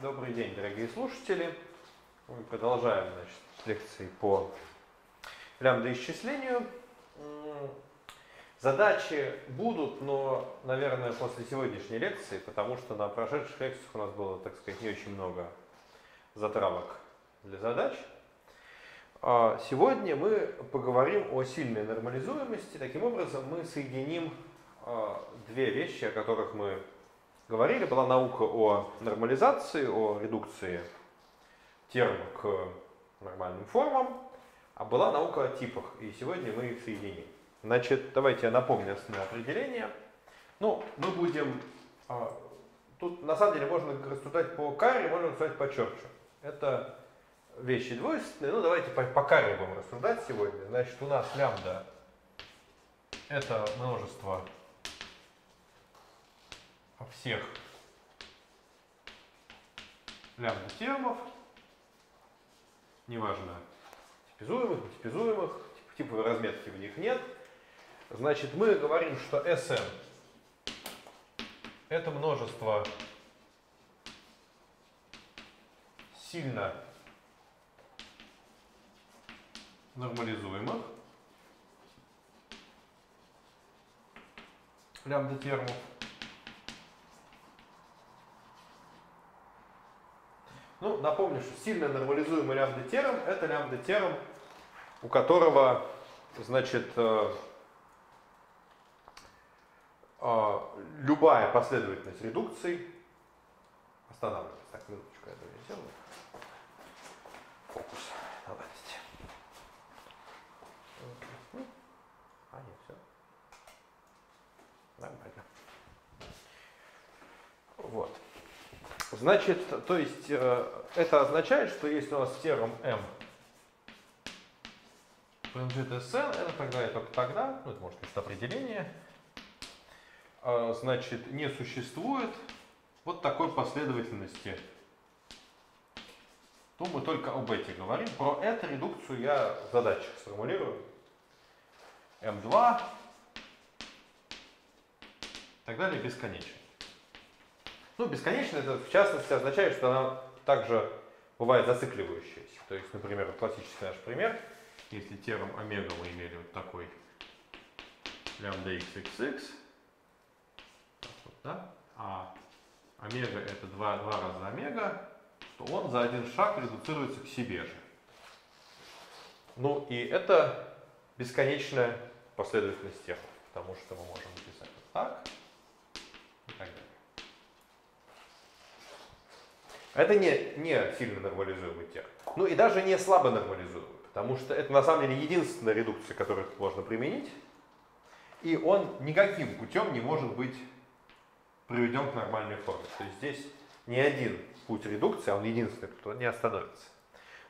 Добрый день, дорогие слушатели. Мы продолжаем значит, лекции по лямбда-исчислению. Задачи будут, но, наверное, после сегодняшней лекции, потому что на прошедших лекциях у нас было, так сказать, не очень много затравок для задач. А сегодня мы поговорим о сильной нормализуемости. Таким образом, мы соединим а, две вещи, о которых мы говорили. Была наука о нормализации, о редукции терм к нормальным формам, а была наука о типах. И сегодня мы их соединим. Значит, давайте я напомню основное определение. Ну, мы будем... А, тут на самом деле можно рассуждать по каре, можно рассуждать по черчу. Это вещи двойственные. Ну, давайте по, по каре будем рассуждать сегодня. Значит, у нас лямбда это множество всех лямбда термов, неважно, типизуемых, типизуемых, типовой разметки в них нет. Значит, мы говорим, что Sn это множество сильно нормализуемых лямбда термов. Ну, напомню, что сильно нормализуемый лямбда-терм – это лямбда-терм, у которого, значит, э, э, любая последовательность редукций останавливается. Так, минуточку, я это сделаю. Фокус наладить. А, нет, все. Нормально. Вот. Значит, то есть э, это означает, что если у нас терм m принадлежит Sn, это тогда и только тогда, ну это может быть определение, э, значит, не существует вот такой последовательности. То мы только об эти говорим. Про эту редукцию я в задачах сформулирую. m2 и так далее бесконечно. Ну, бесконечно это в частности означает, что она также бывает зацикливающаяся. То есть, например, классический наш пример, если терм омега мы имели вот такой лямбда xxx, вот, да, а омега это два, два раза омега, то он за один шаг редуцируется к себе же. Ну и это бесконечная последовательность термов, потому что мы можем написать вот так и так далее. Это не, не сильно нормализуемый терм. Ну и даже не слабо нормализуемый, потому что это на самом деле единственная редукция, которую можно применить. И он никаким путем не может быть приведен к нормальной форме. То есть здесь ни один путь редукции, а он единственный, кто не остановится.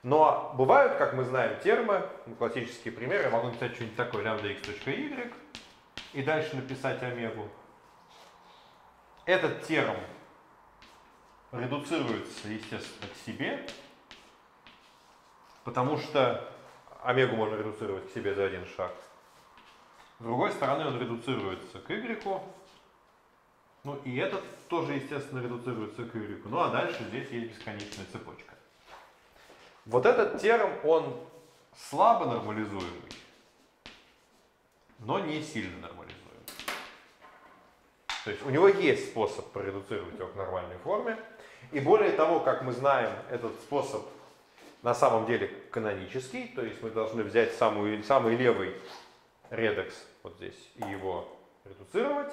Но бывают, как мы знаем, термы, ну, классические примеры, я могу написать что-нибудь такое, лямбда x.y, и дальше написать омегу. Этот терм редуцируется, естественно, к себе, потому что омегу можно редуцировать к себе за один шаг. С другой стороны, он редуцируется к y, ну и этот тоже, естественно, редуцируется к y. Ну а дальше здесь есть бесконечная цепочка. Вот этот терм, он слабо нормализуемый, но не сильно нормализуемый. То есть у него есть способ проредуцировать его к нормальной форме. И более того, как мы знаем, этот способ на самом деле канонический, то есть мы должны взять самую, самый левый редекс вот здесь и его редуцировать.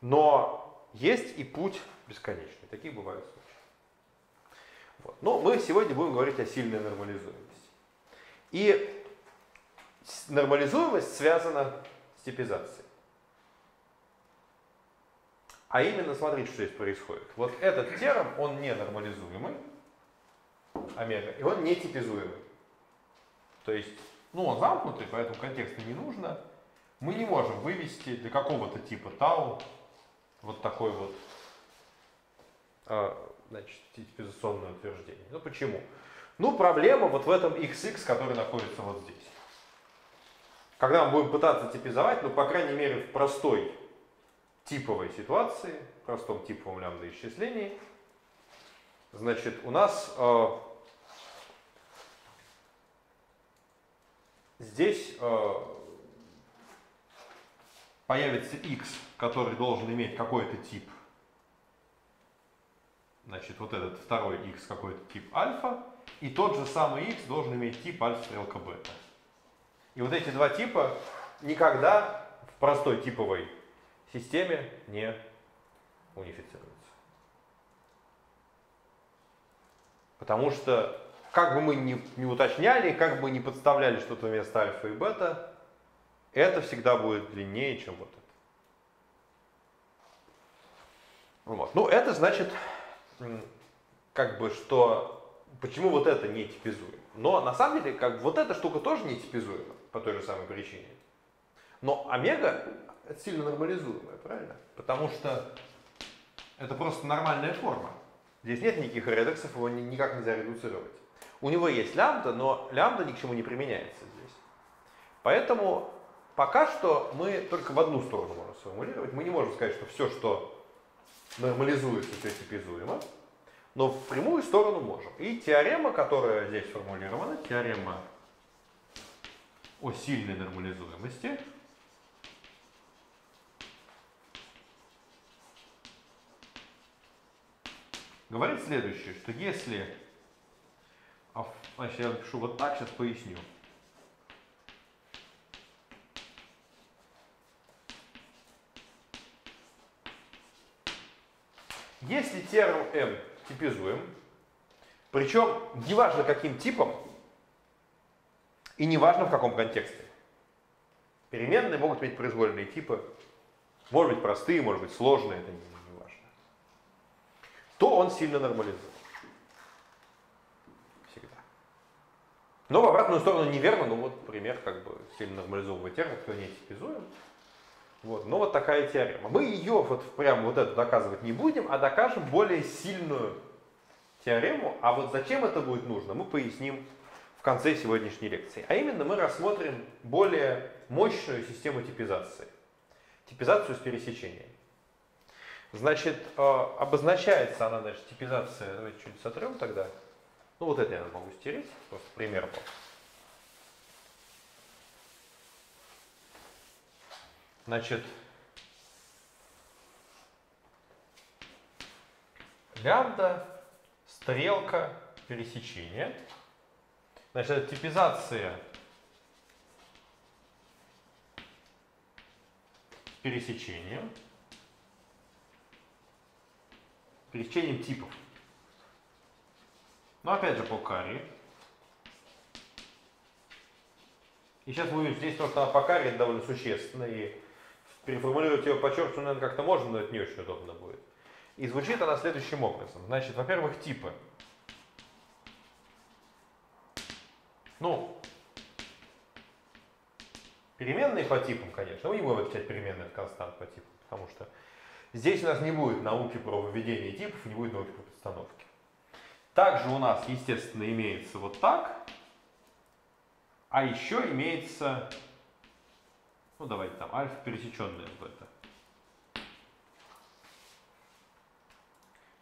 Но есть и путь бесконечный. Такие бывают случаи. Вот. Но мы сегодня будем говорить о сильной нормализуемости. И нормализуемость связана с типизацией. А именно, смотрите, что здесь происходит. Вот этот терм, он не нормализуемый, омега, и он не типизуемый. То есть, ну, он замкнутый, поэтому контекста не нужно. Мы не можем вывести для какого-то типа тау вот такой вот а, значит, типизационное утверждение. Ну, почему? Ну, проблема вот в этом xx, который находится вот здесь. Когда мы будем пытаться типизовать, ну, по крайней мере, в простой типовой ситуации, в простом типовом лямбда исчислении, Значит, у нас э, здесь э, появится x, который должен иметь какой-то тип. Значит, вот этот второй x какой-то тип альфа. И тот же самый x должен иметь тип альфа стрелка бета. И вот эти два типа никогда в простой типовой системе не унифицируются. Потому что как бы мы ни, ни уточняли, как бы ни подставляли что-то вместо альфа и бета, это всегда будет длиннее, чем вот это. Вот. Ну, это значит, как бы, что почему вот это не типизуемо. Но на самом деле, как вот эта штука тоже не типизуема по той же самой причине. Но омега это сильно нормализуемая, правильно? Потому что это просто нормальная форма. Здесь нет никаких редексов, его никак нельзя редуцировать. У него есть лямбда, но лямбда ни к чему не применяется здесь. Поэтому пока что мы только в одну сторону можем сформулировать. Мы не можем сказать, что все, что нормализуется, все типизуемо. Но в прямую сторону можем. И теорема, которая здесь формулирована, теорема о сильной нормализуемости, говорит следующее, что если, а значит я напишу вот так, сейчас поясню. Если терм m типизуем, причем неважно каким типом и неважно в каком контексте. Переменные могут иметь произвольные типы, может быть простые, может быть сложные, это то он сильно нормализует. Всегда. Но в обратную сторону неверно, ну вот пример как бы сильно нормализованного термина, кто не типизуем. Вот. Но вот такая теорема. Мы ее вот прям вот эту доказывать не будем, а докажем более сильную теорему. А вот зачем это будет нужно, мы поясним в конце сегодняшней лекции. А именно мы рассмотрим более мощную систему типизации. Типизацию с пересечением. Значит, э, обозначается она, значит, типизация, давайте чуть сотрем тогда. Ну вот это я могу стереть, просто пример. Значит, лямбда, стрелка, пересечение. Значит, это типизация пересечением пересечением типов. Но опять же по каре. И сейчас мы увидим, здесь просто по каре это довольно существенно. И переформулировать ее подчеркнуто, наверное, как-то можно, но это не очень удобно будет. И звучит она следующим образом. Значит, во-первых, типы. Ну, переменные по типам, конечно. Мы не будем отвечать переменные от констант по типам, потому что Здесь у нас не будет науки про выведение типов, не будет науки про подстановки. Также у нас, естественно, имеется вот так. А еще имеется, ну давайте там, альфа пересеченная бета.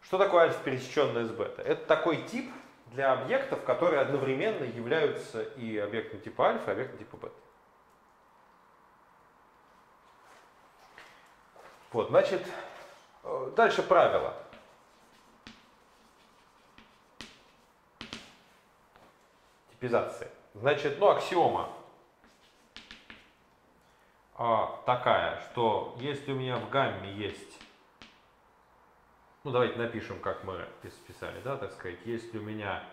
Что такое альфа пересеченная с бета? Это такой тип для объектов, которые одновременно являются и объектом типа альфа, и объектом типа бета. Вот, значит, э, дальше правило. Типизация. Значит, ну, аксиома а, такая, что если у меня в гамме есть, ну, давайте напишем, как мы писали, да, так сказать, если у меня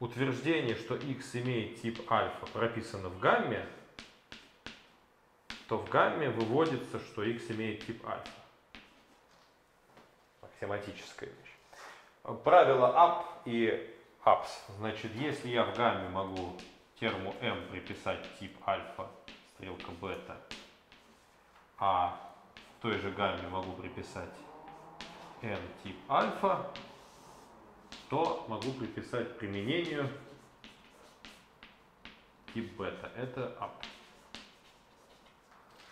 утверждение, что x имеет тип альфа прописано в гамме, то в гамме выводится, что x имеет тип альфа. Аксиоматическая вещь. Правило up и ups. Значит, если я в гамме могу терму m приписать тип альфа, стрелка бета, а в той же гамме могу приписать n тип альфа, то могу приписать применению тип бета. Это up.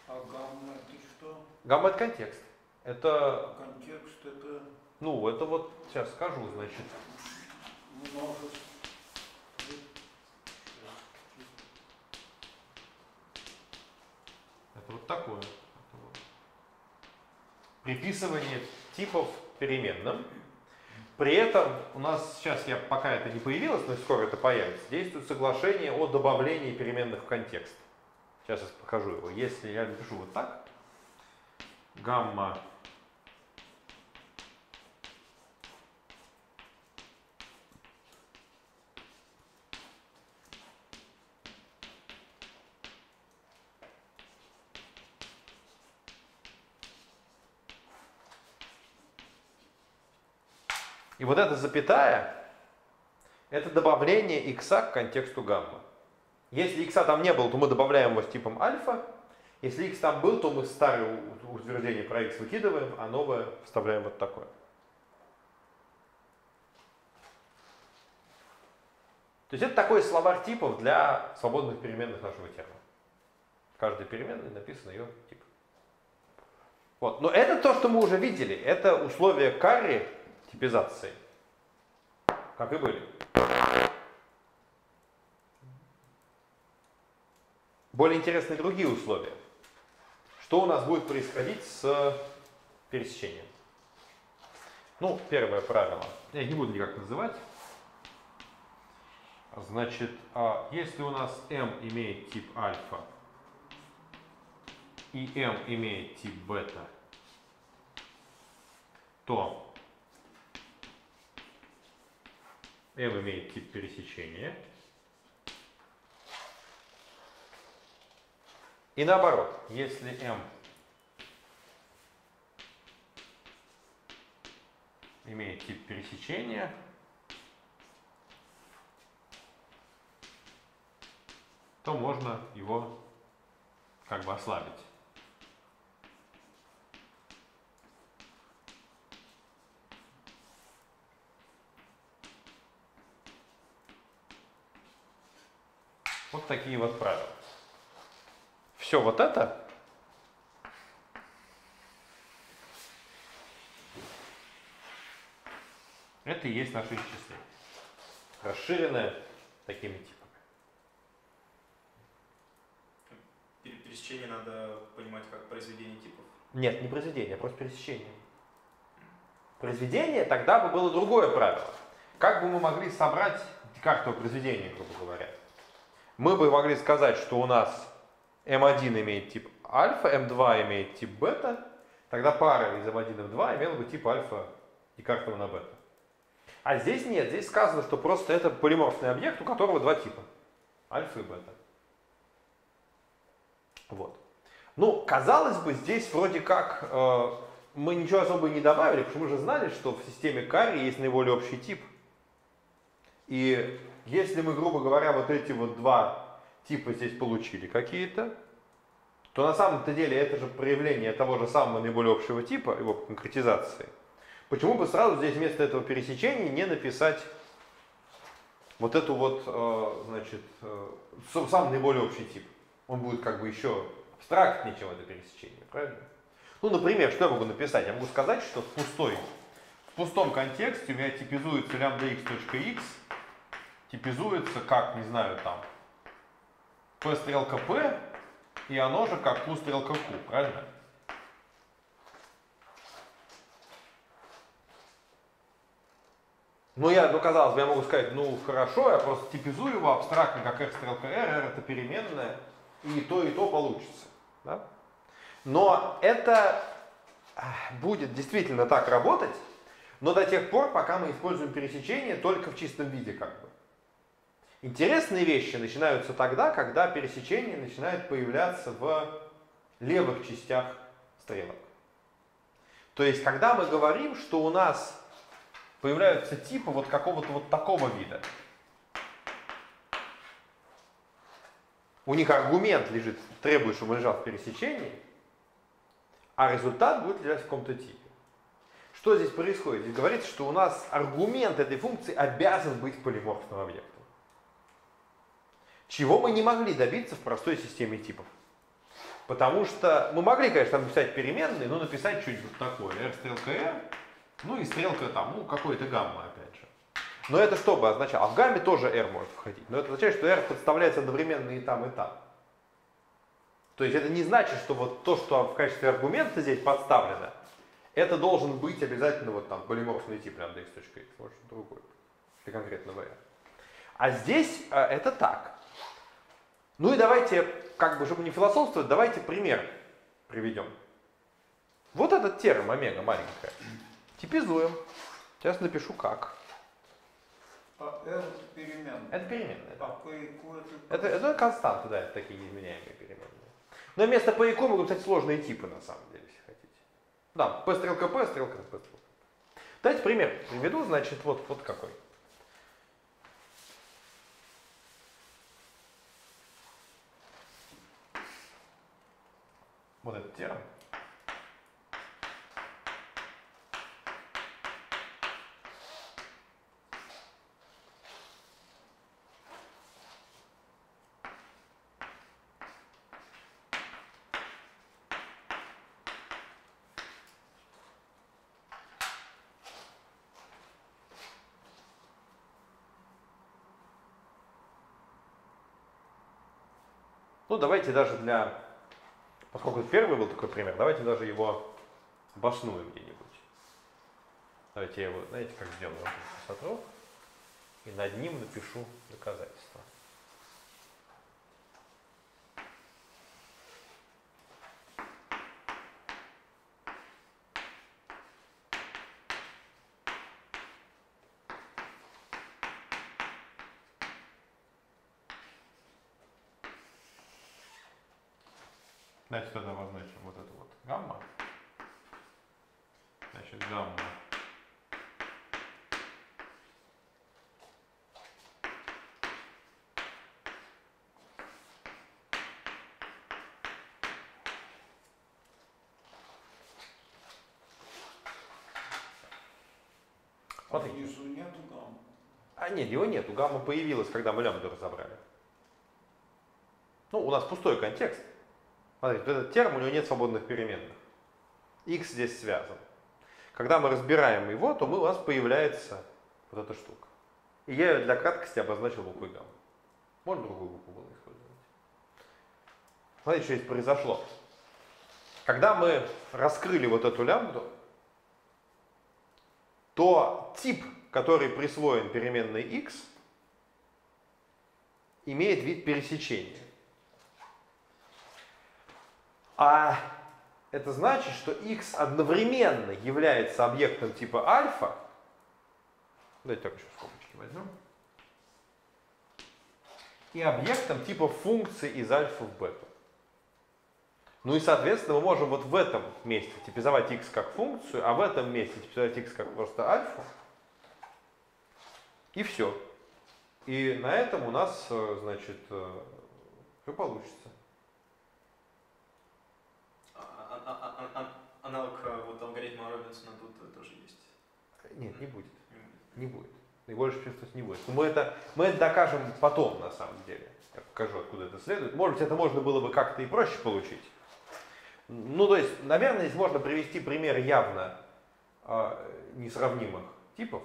А гамма это что? Гамма это контекст. Это... Контекст это... Ну, это вот сейчас скажу, значит. Это вот такое. Приписывание типов переменным. При этом у нас сейчас, я, пока это не появилось, но скоро это появится, действует соглашение о добавлении переменных в контекст. Сейчас я покажу его. Если я напишу вот так, гамма И вот эта запятая, это добавление x к контексту гамма. Если x там не было, то мы добавляем его с типом альфа. Если x там был, то мы старое утверждение про x выкидываем, а новое вставляем вот такое. То есть это такой словарь типов для свободных переменных нашего термина. Каждой переменной написан ее тип. Вот. Но это то, что мы уже видели. Это условия карри типизации, как и были. Более интересны другие условия. Что у нас будет происходить с пересечением? Ну, первое правило. Я не буду никак называть. Значит, а если у нас m имеет тип альфа и m имеет тип бета, то M имеет тип пересечения. И наоборот, если M имеет тип пересечения, то можно его как бы ослабить. Вот такие вот правила. Все вот это это и есть наше исчисление. Расширенное такими типами. Пересечение надо понимать как произведение типов? Нет, не произведение, а просто пересечение. Произведение тогда бы было другое правило. Как бы мы могли собрать декартово произведение, грубо говоря? мы бы могли сказать, что у нас m1 имеет тип альфа, m2 имеет тип бета, тогда пара из m1 и m2 имела бы тип альфа декартова на бета. А здесь нет, здесь сказано, что просто это полиморфный объект, у которого два типа. Альфа и бета. Вот. Ну, казалось бы, здесь вроде как э, мы ничего особо не добавили, потому что мы же знали, что в системе карри есть наиболее общий тип. И если мы, грубо говоря, вот эти вот два типа здесь получили какие-то, то на самом-то деле это же проявление того же самого наиболее общего типа, его конкретизации. Почему бы сразу здесь вместо этого пересечения не написать вот эту вот, э, значит, э, самый наиболее общий тип? Он будет как бы еще абстрактнее, чем это пересечение, правильно? Ну, например, что я могу написать? Я могу сказать, что в пустой, в пустом контексте у меня типизуется лямбда x.x типизуется как, не знаю, там, P стрелка P, и оно же как Q стрелка Q, правильно? Ну, я, ну, казалось бы, я могу сказать, ну, хорошо, я просто типизую его абстрактно, как r стрелка r, r это переменная, и то, и то получится. Да? Но это будет действительно так работать, но до тех пор, пока мы используем пересечение только в чистом виде, как бы. Интересные вещи начинаются тогда, когда пересечение начинает появляться в левых частях стрелок. То есть, когда мы говорим, что у нас появляются типы вот какого-то вот такого вида. У них аргумент лежит, требует, чтобы он лежал в пересечении, а результат будет лежать в каком-то типе. Что здесь происходит? Здесь говорится, что у нас аргумент этой функции обязан быть полиморфным объектом чего мы не могли добиться в простой системе типов. Потому что мы могли, конечно, написать переменные, но написать чуть вот такое. r стрелка r, Ну и стрелка там, ну какой-то гамма опять же. Но это что бы означало? А в гамме тоже R может входить. Но это означает, что R подставляется одновременно и там, и там. То есть это не значит, что вот то, что в качестве аргумента здесь подставлено, это должен быть обязательно вот там полиморфный тип лямбда x.x, может другой, для конкретного R. А здесь а, это так. Ну и давайте, как бы, чтобы не философствовать, давайте пример приведем. Вот этот терм омега маленькая. Типизуем. Сейчас напишу как. А R переменная. Это переменная. А P и Q Это, это константы, да, это такие неизменяемые переменные. Но вместо P и Q могут стать сложные типы, на самом деле, если хотите. Да, P стрелка P, стрелка P стрелка. Давайте пример приведу, значит, вот, вот какой. Вот этот терм. Ну, давайте даже для, поскольку первый был такой пример, давайте даже его обоснуем где-нибудь. Давайте я его, знаете, как сделаю? Сотру и над ним напишу доказательство. Давайте тогда обозначим вот это вот гамма. Значит, гамма А Смотрите. внизу нету гамма. А нет, его нету. Гамма появилась, когда мы лямбду разобрали. Ну, у нас пустой контекст. Смотрите, вот этот терм, у него нет свободных переменных. x здесь связан. Когда мы разбираем его, то мы, у нас появляется вот эта штука. И я ее для краткости обозначил буквой гамма. Можно другую букву было использовать. Смотрите, что здесь произошло. Когда мы раскрыли вот эту лямбду, то тип, который присвоен переменной x, имеет вид пересечения. А это значит, что x одновременно является объектом типа альфа. Давайте так еще скобочки возьмем. И объектом типа функции из альфа в бету. Ну и, соответственно, мы можем вот в этом месте типизовать x как функцию, а в этом месте типизовать x как просто альфа. И все. И на этом у нас, э, значит, все получится. А- а- а- Аналог э, вот алгоритма Робинсона тут э, тоже есть. Нет, не будет. Не будет. И больше чувств не будет. Мы это, мы это докажем потом, на самом деле. Я покажу, откуда это следует. Может быть, это можно было бы как-то и проще получить. Ну, то есть, наверное, здесь можно привести пример явно а, несравнимых типов.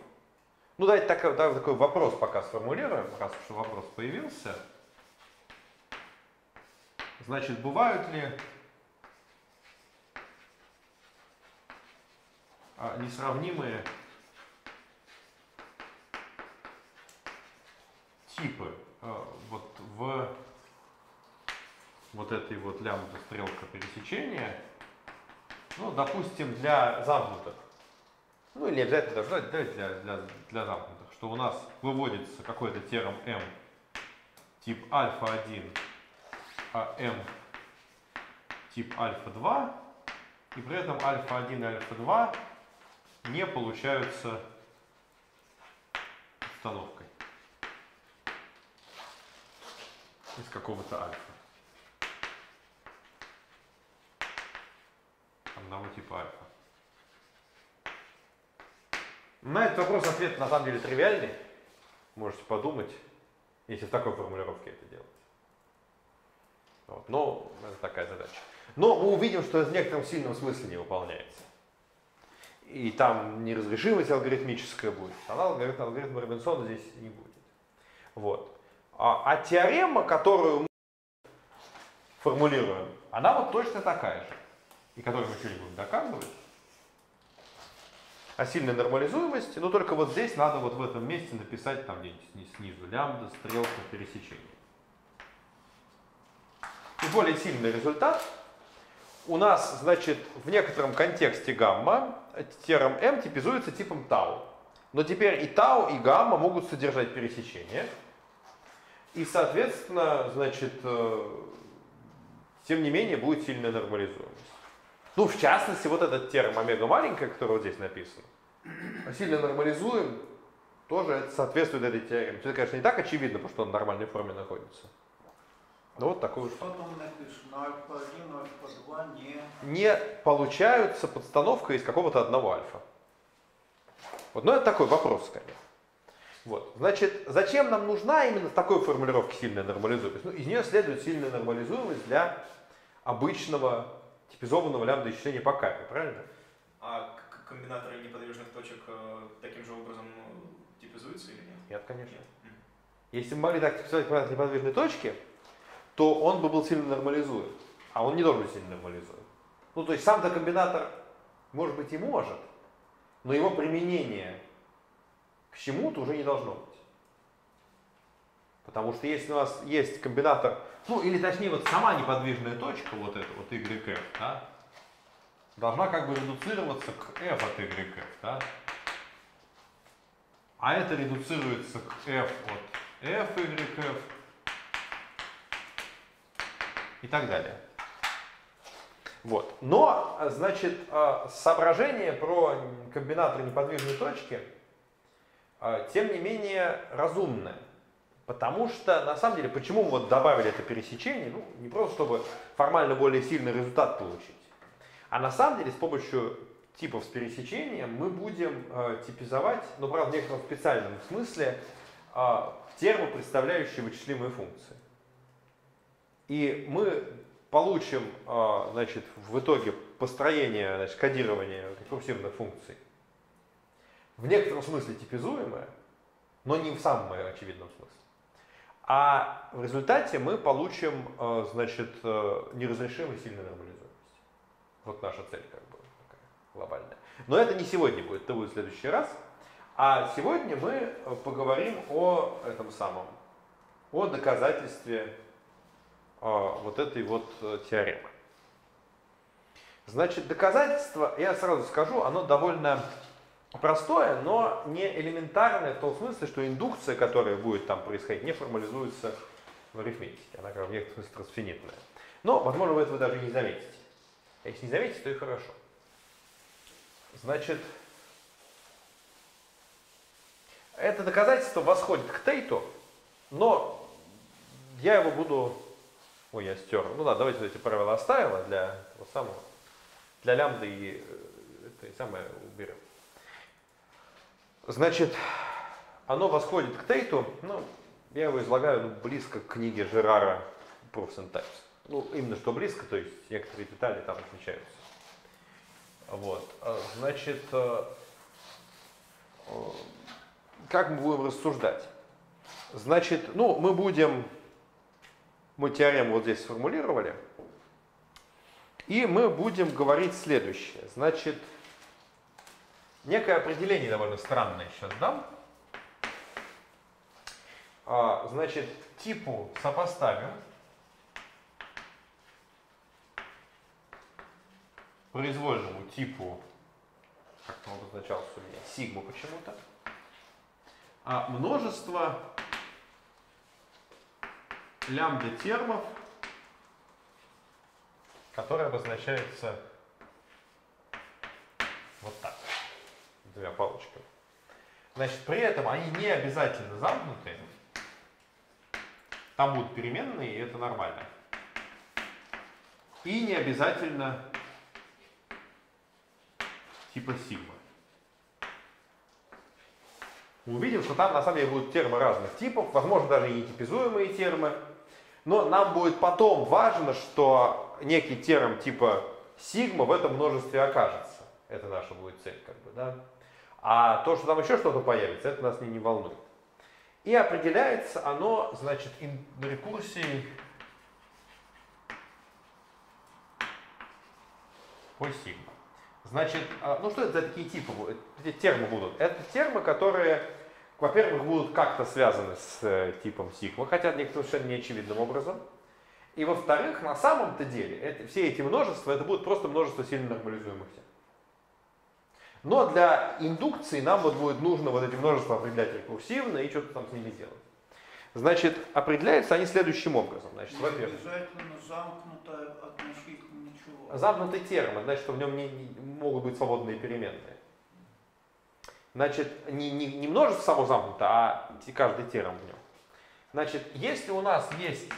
Ну, давайте так, так- такой вопрос пока сформулируем, раз уж вопрос появился. Значит, бывают ли а, несравнимые типы э, вот в вот этой вот лямбда стрелка пересечения, ну, допустим, для замкнутых, ну или обязательно даже давайте для, для, для замкнутых, что у нас выводится какой-то терм m тип альфа-1, а m тип альфа-2, и при этом альфа-1 и альфа-2 не получаются установкой из какого-то альфа. Одного типа альфа. На этот вопрос ответ на самом деле тривиальный. Можете подумать, если в такой формулировке это делать. Вот. Но это такая задача. Но мы увидим, что это в некотором сильном смысле не выполняется. и там неразрешимость алгоритмическая будет, алгоритм, алгоритм Робинсона здесь не будет. Вот. А, а теорема, которую мы формулируем, она вот точно такая же, и которую мы не будем доказывать, о сильной нормализуемости, но только вот здесь надо вот в этом месте написать там где-нибудь снизу лямбда, стрелка, пересечение. И более сильный результат у нас, значит, в некотором контексте гамма терм m типизуется типом тау. Но теперь и тау, и гамма могут содержать пересечение. И, соответственно, значит, э, тем не менее, будет сильная нормализуемость. Ну, в частности, вот этот терм омега маленькая, который вот здесь написан, сильно нормализуем, тоже это соответствует этой теореме. Это, конечно, не так очевидно, потому что он в нормальной форме находится. Ну вот такой вот. Что там напишешь? На альфа-1, альфа-2 не... Не получаются подстановка из какого-то одного альфа. Вот, но это такой вопрос, конечно. Вот. Значит, зачем нам нужна именно в такой формулировке сильная нормализуемость? Ну, из нее следует сильная нормализуемость для обычного типизованного лямбда исчисления по капе, правильно? А комбинаторы неподвижных точек э, таким же образом э, типизуются или нет? Нет, конечно. Нет. Если бы мы могли так типизовать квадрат неподвижной точки, то он бы был сильно нормализуем. А он не должен быть сильно нормализуем. Ну, то есть сам-то комбинатор, может быть, и может, но его применение к чему-то уже не должно быть. Потому что если у нас есть комбинатор, ну или точнее вот сама неподвижная точка, вот эта вот YF, да, должна как бы редуцироваться к f от YF, да, а это редуцируется к f от f, YF и так далее. Вот. Но, значит, э, соображение про комбинатор неподвижной точки, э, тем не менее, разумное. Потому что, на самом деле, почему мы вот добавили это пересечение? Ну, не просто, чтобы формально более сильный результат получить. А на самом деле, с помощью типов с пересечением мы будем э, типизовать, ну, правда, в некотором специальном смысле, э, термы, представляющие вычислимые функции. И мы получим, э, значит, в итоге построение, значит, кодирование рекурсивных функций в некотором смысле типизуемое, но не в самом очевидном смысле. А в результате мы получим, э, значит, э, неразрешимую сильную нормализуемость. Вот наша цель как бы такая глобальная. Но это не сегодня будет, это будет в следующий раз. А сегодня мы э, поговорим о этом самом, о доказательстве вот этой вот теоремы. Значит, доказательство, я сразу скажу, оно довольно простое, но не элементарное в том смысле, что индукция, которая будет там происходить, не формализуется в арифметике. Она как в некотором смысле трансфинитная. Но, возможно, вы этого даже не заметите. А если не заметите, то и хорошо. Значит, это доказательство восходит к Тейту, но я его буду... Ой, я стер. Ну да, давайте эти правила оставим, а для того самого, для лямбды и это и самое уберем. Значит, оно восходит к Тейту, ну, я его излагаю ну, близко к книге Жерара Proofs and Types. Ну, именно что близко, то есть некоторые детали там отличаются. Вот, значит, как мы будем рассуждать? Значит, ну, мы будем, мы теорему вот здесь сформулировали, и мы будем говорить следующее. Значит, некое определение довольно странное сейчас дам. А, значит, типу сопоставим. Произвольному типу, как он обозначался у меня, сигму почему-то, а множество лямбда термов, которое обозначается вот так, двумя палочками. Значит, при этом они не обязательно замкнуты, там будут переменные, и это нормально. И не обязательно типа сигма. Увидим, что там на самом деле будут термы разных типов, возможно даже и нетипизуемые термы. Но нам будет потом важно, что некий терм типа сигма в этом множестве окажется. Это наша будет цель, как бы, да. А то, что там еще что-то появится, это нас не, не волнует. И определяется оно, значит, ин, рекурсией по сигма. Значит, а, ну что это за такие типы, эти термы будут? Это термы, которые, во-первых, будут как-то связаны с э, типом сигма, хотя некоторым совершенно неочевидным образом. И во-вторых, на самом-то деле, это, все эти множества, это будут просто множество сильно нормализуемых тем. Но для индукции нам вот будет нужно вот эти множества определять рекурсивно и что-то там с ними делать. Значит, определяются они следующим образом. Значит, во-первых, обязательно замкнутое относительно ничего. замкнутый термин, значит, что в нем не, не- могут быть свободные переменные. Значит, не, не, не множество само замкнуто, а каждый терм в нем. Значит, если у нас есть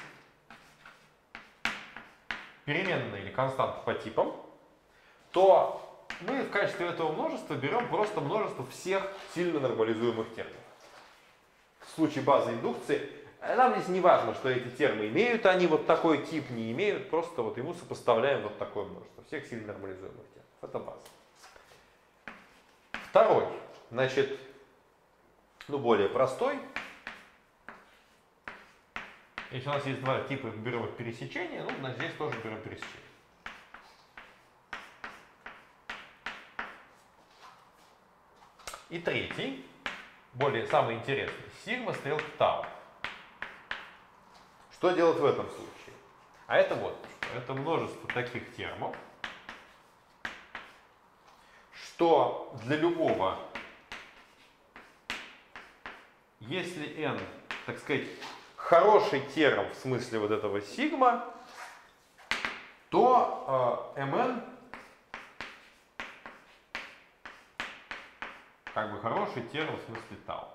переменные или константы по типам, то мы в качестве этого множества берем просто множество всех сильно нормализуемых терминов. В случае базы индукции э, нам здесь не важно, что эти термы имеют они вот такой тип, не имеют, просто вот ему сопоставляем вот такое множество всех сильно нормализуемых терминов. Это база. Второй, значит, ну более простой. Если у нас есть два типа, берем их пересечения, ну, здесь тоже берем пересечение. И третий, более самый интересный, сигма стрелка тау. Что делать в этом случае? А это вот, это множество таких термов, что для любого, если n, так сказать, хороший терм в смысле вот этого сигма, то э, mn как бы хороший терм в смысле тау.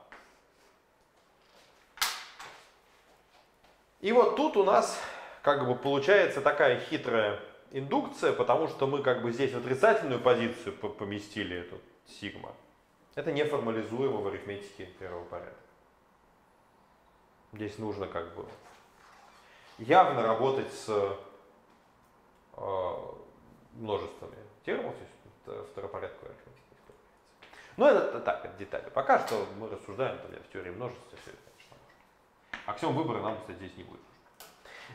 И вот тут у нас как бы получается такая хитрая индукция, потому что мы как бы здесь в отрицательную позицию по- поместили эту сигма. Это не формализуемо в арифметике первого порядка. Здесь нужно как бы явно работать с э, множествами термов, то есть это второпорядковая. Но это так, это детали. Пока что мы рассуждаем там, в теории множества, все это, конечно, можно. Аксиом выбора нам, кстати, здесь не будет.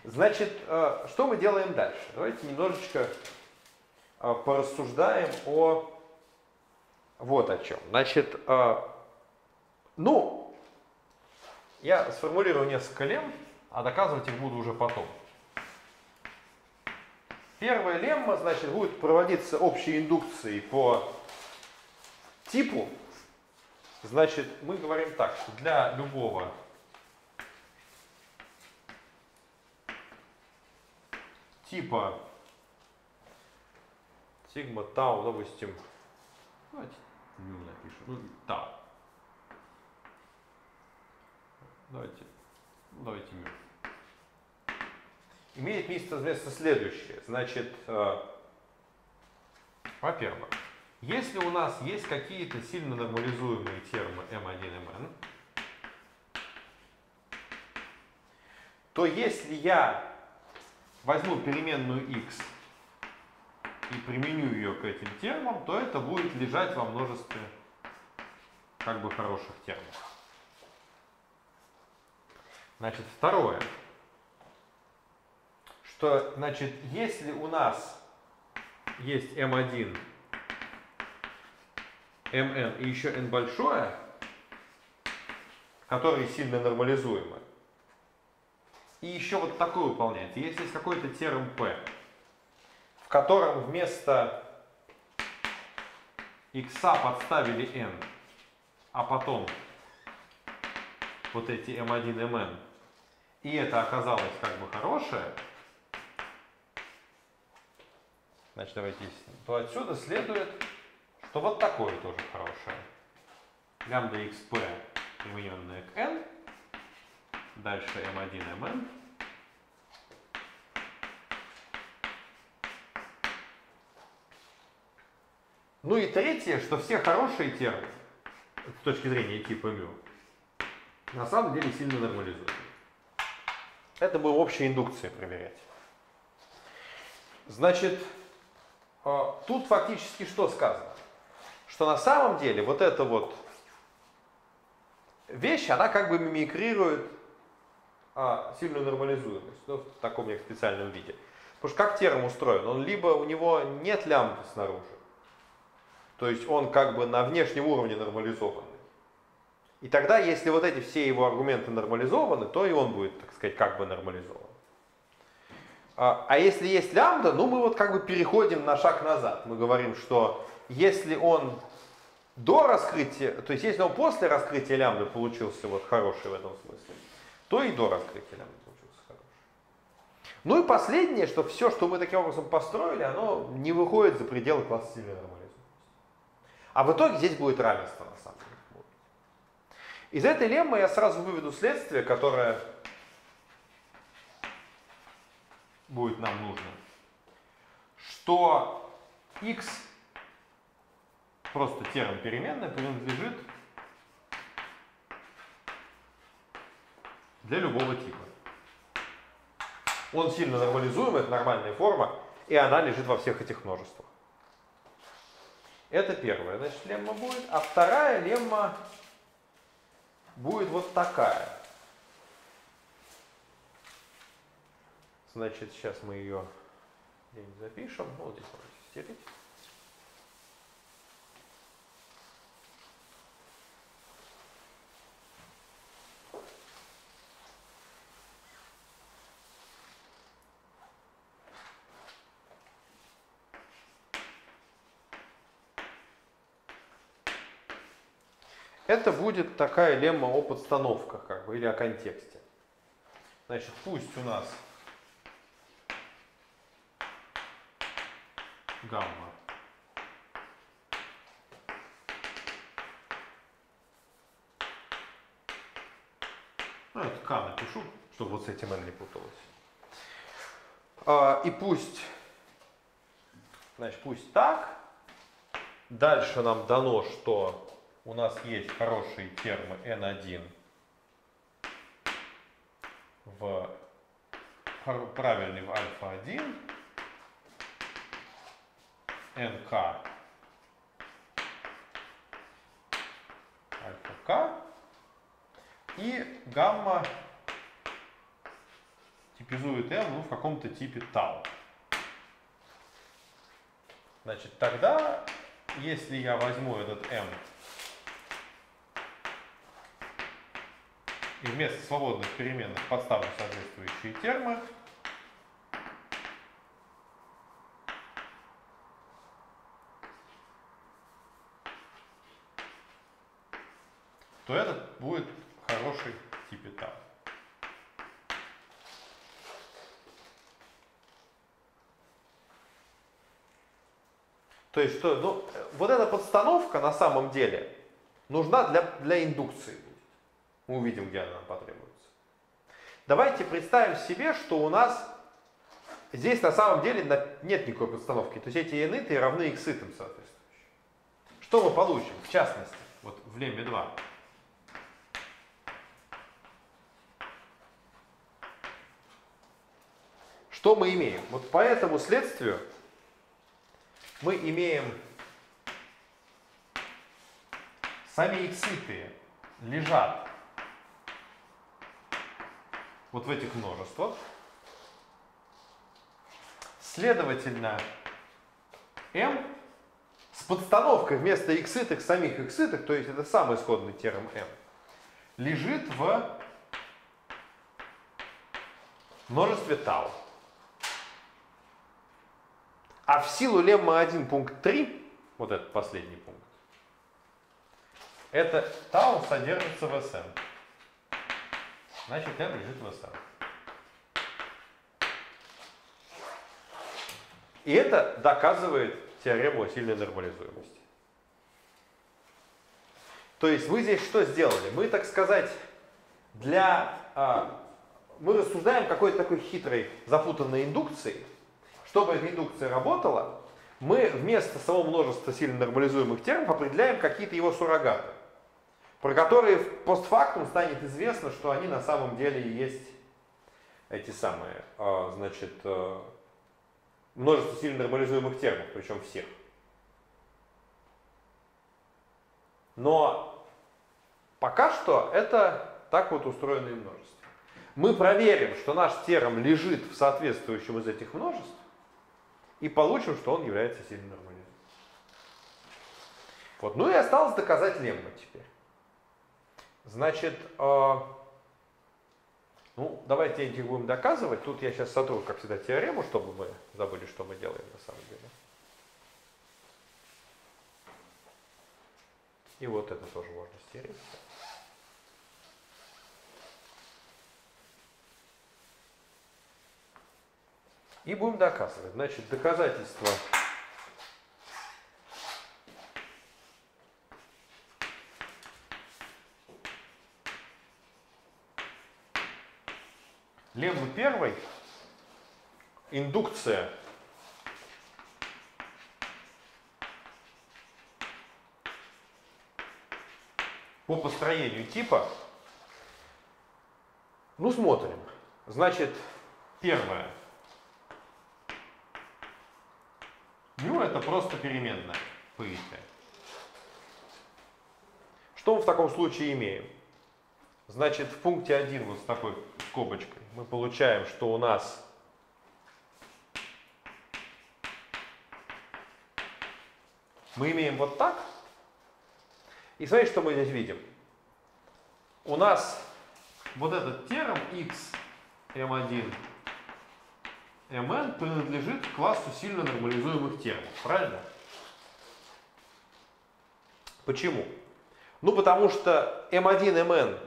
Значит, э, что мы делаем дальше? Давайте немножечко э, порассуждаем о вот о чем. Значит, э, ну, я сформулирую несколько лем, а доказывать их буду уже потом. Первая лемма, значит, будет проводиться общей индукцией по типу. Значит, мы говорим так, что для любого типа сигма тау, допустим, давайте ню напишем, ну, тау. Давайте, ну, давайте мю. Имеет место, место следующее. Значит, э, во-первых, если у нас есть какие-то сильно нормализуемые термы m1, mn, то если я возьму переменную x и применю ее к этим термам, то это будет лежать во множестве как бы хороших термов. Значит, второе, что, значит, если у нас есть m1, mn и еще n большое, которые сильно нормализуемы, и еще вот такое выполняется. Если есть какой-то терм p, в котором вместо x подставили n, а потом вот эти m1, mn, и это оказалось как бы хорошее, значит, давайте, то отсюда следует, что вот такое тоже хорошее. Лямбда xp, примененное к n, дальше m1, mn, Ну и третье, что все хорошие термины, с точки зрения типа μ, на самом деле сильно нормализуемы. Это будем общей индукцией проверять. Значит, э, тут фактически что сказано? Что на самом деле вот эта вот вещь, она как бы мимикрирует а, сильную нормализуемость, ну, в таком неком специальном виде. Потому что как терм устроен? Он либо у него нет лямбды снаружи, то есть он как бы на внешнем уровне нормализованный. И тогда, если вот эти все его аргументы нормализованы, то и он будет, так сказать, как бы нормализован. А, а если есть лямбда, ну мы вот как бы переходим на шаг назад. Мы говорим, что если он до раскрытия, то есть если он после раскрытия лямбды получился вот хороший в этом смысле, то и до раскрытия лямбды получился хороший. Ну и последнее, что все, что мы таким образом построили, оно не выходит за пределы класса сильной нормализованности. А в итоге здесь будет равенство на самом деле. Из этой леммы я сразу выведу следствие, которое будет нам нужно, что x просто терм переменная принадлежит для любого типа. Он сильно нормализуем, это нормальная форма, и она лежит во всех этих множествах. Это первая, значит, лемма будет. А вторая лемма будет вот такая. Значит, сейчас мы ее запишем. Вот здесь можно стереть. Это будет такая лемма о подстановках, как бы, или о контексте. Значит, пусть у нас гамма Ну, это К напишу, чтобы вот с этим N не путалось. А, и пусть, значит, пусть так. Дальше нам дано, что у нас есть хорошие термы n1 в правильный в альфа-1, nk альфа-к и гамма типизует m ну, в каком-то типе тау. Значит, тогда, если я возьму этот m и вместо свободных переменных подставлю соответствующие термы, то этот будет хороший тип этап. То есть что, ну, вот эта подстановка на самом деле нужна для, для индукции. Мы увидим, где она нам потребуется. Давайте представим себе, что у нас здесь на самом деле нет никакой подстановки. То есть эти n равны x соответствующие. Что мы получим? В частности, вот в лемме 2. Что мы имеем? Вот по этому следствию мы имеем сами икситы лежат вот в этих множествах. Следовательно, m с подстановкой вместо x самих x то есть это самый исходный терм m, лежит в множестве тау. А в силу лемма 1 пункт 3, вот этот последний пункт, это тау содержится в Sm. Значит, m лежит в Sm. И это доказывает теорему о сильной нормализуемости. То есть мы здесь что сделали? Мы, так сказать, для... А, мы рассуждаем какой-то такой хитрой, запутанной индукцией. Чтобы эта индукция работала, мы вместо самого множества сильно нормализуемых термов определяем какие-то его суррогаты про которые постфактум станет известно, что они на самом деле есть эти самые, а, значит, а, множество сильно нормализуемых термов, причем всех. Но пока что это так вот устроенные множества. Мы проверим, что наш терм лежит в соответствующем из этих множеств, и получим, что он является сильно нормализованным. Вот. Ну и осталось доказать лемму теперь. Значит, э, ну, давайте этих будем доказывать. Тут я сейчас сотру, как всегда, теорему, чтобы мы забыли, что мы делаем на самом деле. И вот это тоже можно стереть. И будем доказывать. Значит, доказательство леммы первой индукция по построению типа. Ну, смотрим. Значит, первое. Ну, это просто переменная по Что мы в таком случае имеем? Значит, в пункте 1 вот с такой скобочкой мы получаем, что у нас мы имеем вот так. И смотрите, что мы здесь видим. У нас вот этот терм x m1 mn принадлежит классу сильно нормализуемых термов. Правильно? Почему? Ну, потому что m1 mn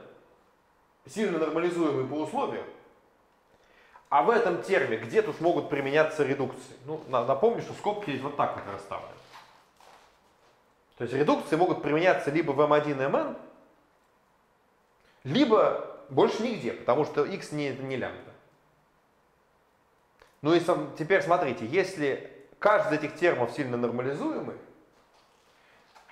сильно нормализуемый по условиям, а в этом терме где тут могут применяться редукции? Ну, напомню, что скобки здесь вот так вот расставлены. То есть редукции могут применяться либо в m1 mn, либо больше нигде, потому что x не, не лямбда. Ну и сам, теперь смотрите, если каждый из этих термов сильно нормализуемый,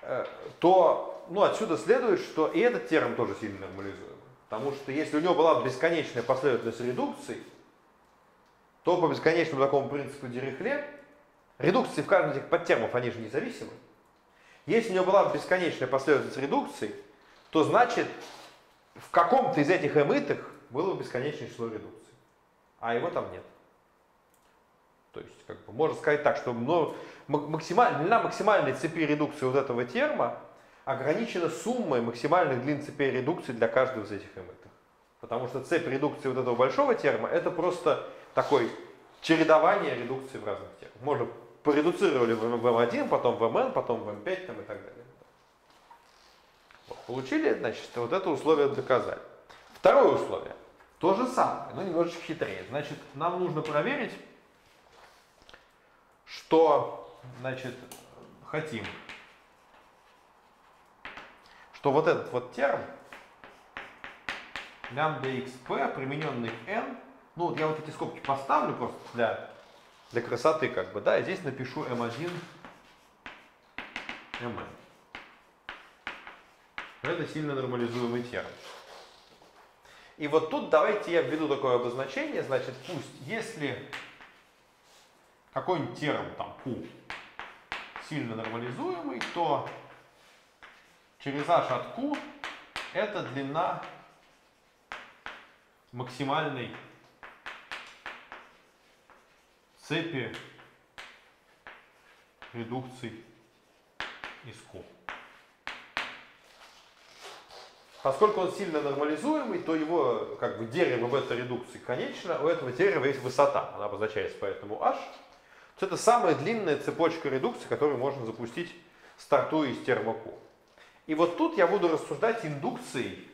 э, то ну, отсюда следует, что и этот терм тоже сильно нормализуемый. Потому что если у него была бесконечная последовательность редукций, то по бесконечному такому принципу Дирихле, редукции в каждом из этих подтермов, они же независимы. Если у него была бесконечная последовательность редукций, то значит в каком-то из этих эмитых было бесконечное число редукций. А его там нет. То есть, как бы, можно сказать так, что ну, максималь, длина максимальной цепи редукции вот этого терма ограничена суммой максимальных длин цепей редукции для каждого из этих эмитов. Потому что цепь редукции вот этого большого терма это просто такой чередование редукции в разных термах. Можно поредуцировали в M1, потом в MN, потом в M5 там, и так далее. Вот, получили, значит, вот это условие доказали. Второе условие. То же самое, но немножечко хитрее. Значит, нам нужно проверить, что, значит, хотим, что вот этот вот терм лямбда xp, примененный к n, ну вот я вот эти скобки поставлю просто для для красоты как бы, да, и здесь напишу m1 mn. Это сильно нормализуемый термин. И вот тут давайте я введу такое обозначение, значит, пусть, если какой-нибудь терм, там, Q, сильно нормализуемый, то через h от Q это длина максимальной цепи редукций из Q. Поскольку он сильно нормализуемый, то его как бы дерево в этой редукции конечно, у этого дерева есть высота, она обозначается поэтому h. То это самая длинная цепочка редукции, которую можно запустить, стартуя из термо Q. И вот тут я буду рассуждать индукцией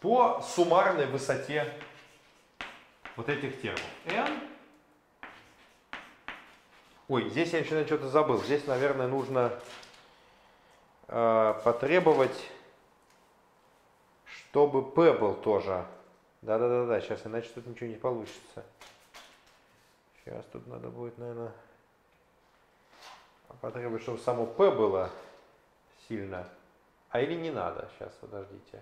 по суммарной высоте вот этих термов. n. Ой, здесь я еще что-то забыл. Здесь, наверное, нужно э, потребовать, чтобы p был тоже. Да-да-да-да, сейчас, иначе тут ничего не получится. Сейчас тут надо будет, наверное, потребовать, чтобы само p было сильно. А или не надо? Сейчас, подождите.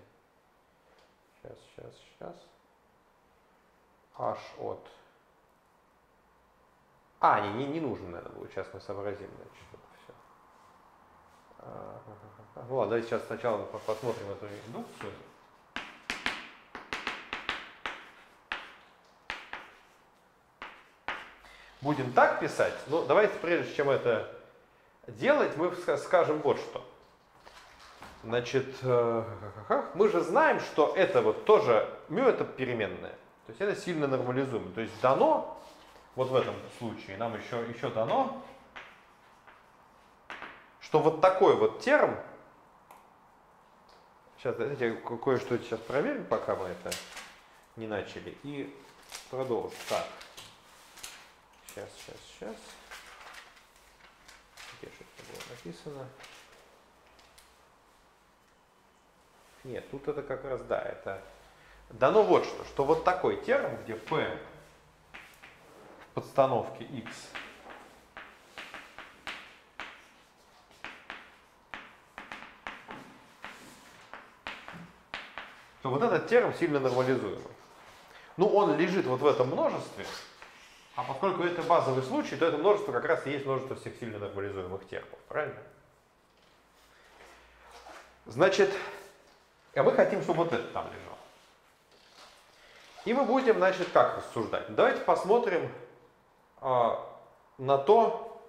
Сейчас, сейчас, сейчас h от... А, не, не, не нужно, наверное, будет. Сейчас мы сообразим, значит, это все. Ну ладно, давайте сейчас сначала посмотрим эту индукцию. Будем так писать. Ну, давайте прежде чем это делать, мы скажем вот что. Значит, э, мы же знаем, что это вот тоже, μ это переменная. То есть это сильно нормализуемо. То есть дано, вот в этом случае, нам еще, еще дано, что вот такой вот терм, сейчас давайте кое-что сейчас проверим, пока мы это не начали, и продолжим. Так, сейчас, сейчас, сейчас. Где же это было написано? Нет, тут это как раз, да, это дано вот что, что вот такой терм, где p в подстановке x то вот этот терм сильно нормализуемый. Ну, он лежит вот в этом множестве, а поскольку это базовый случай, то это множество как раз и есть множество всех сильно нормализуемых термов, правильно? Значит, а мы хотим, чтобы вот это там лежало. И мы будем, значит, как рассуждать? Давайте посмотрим а, на то,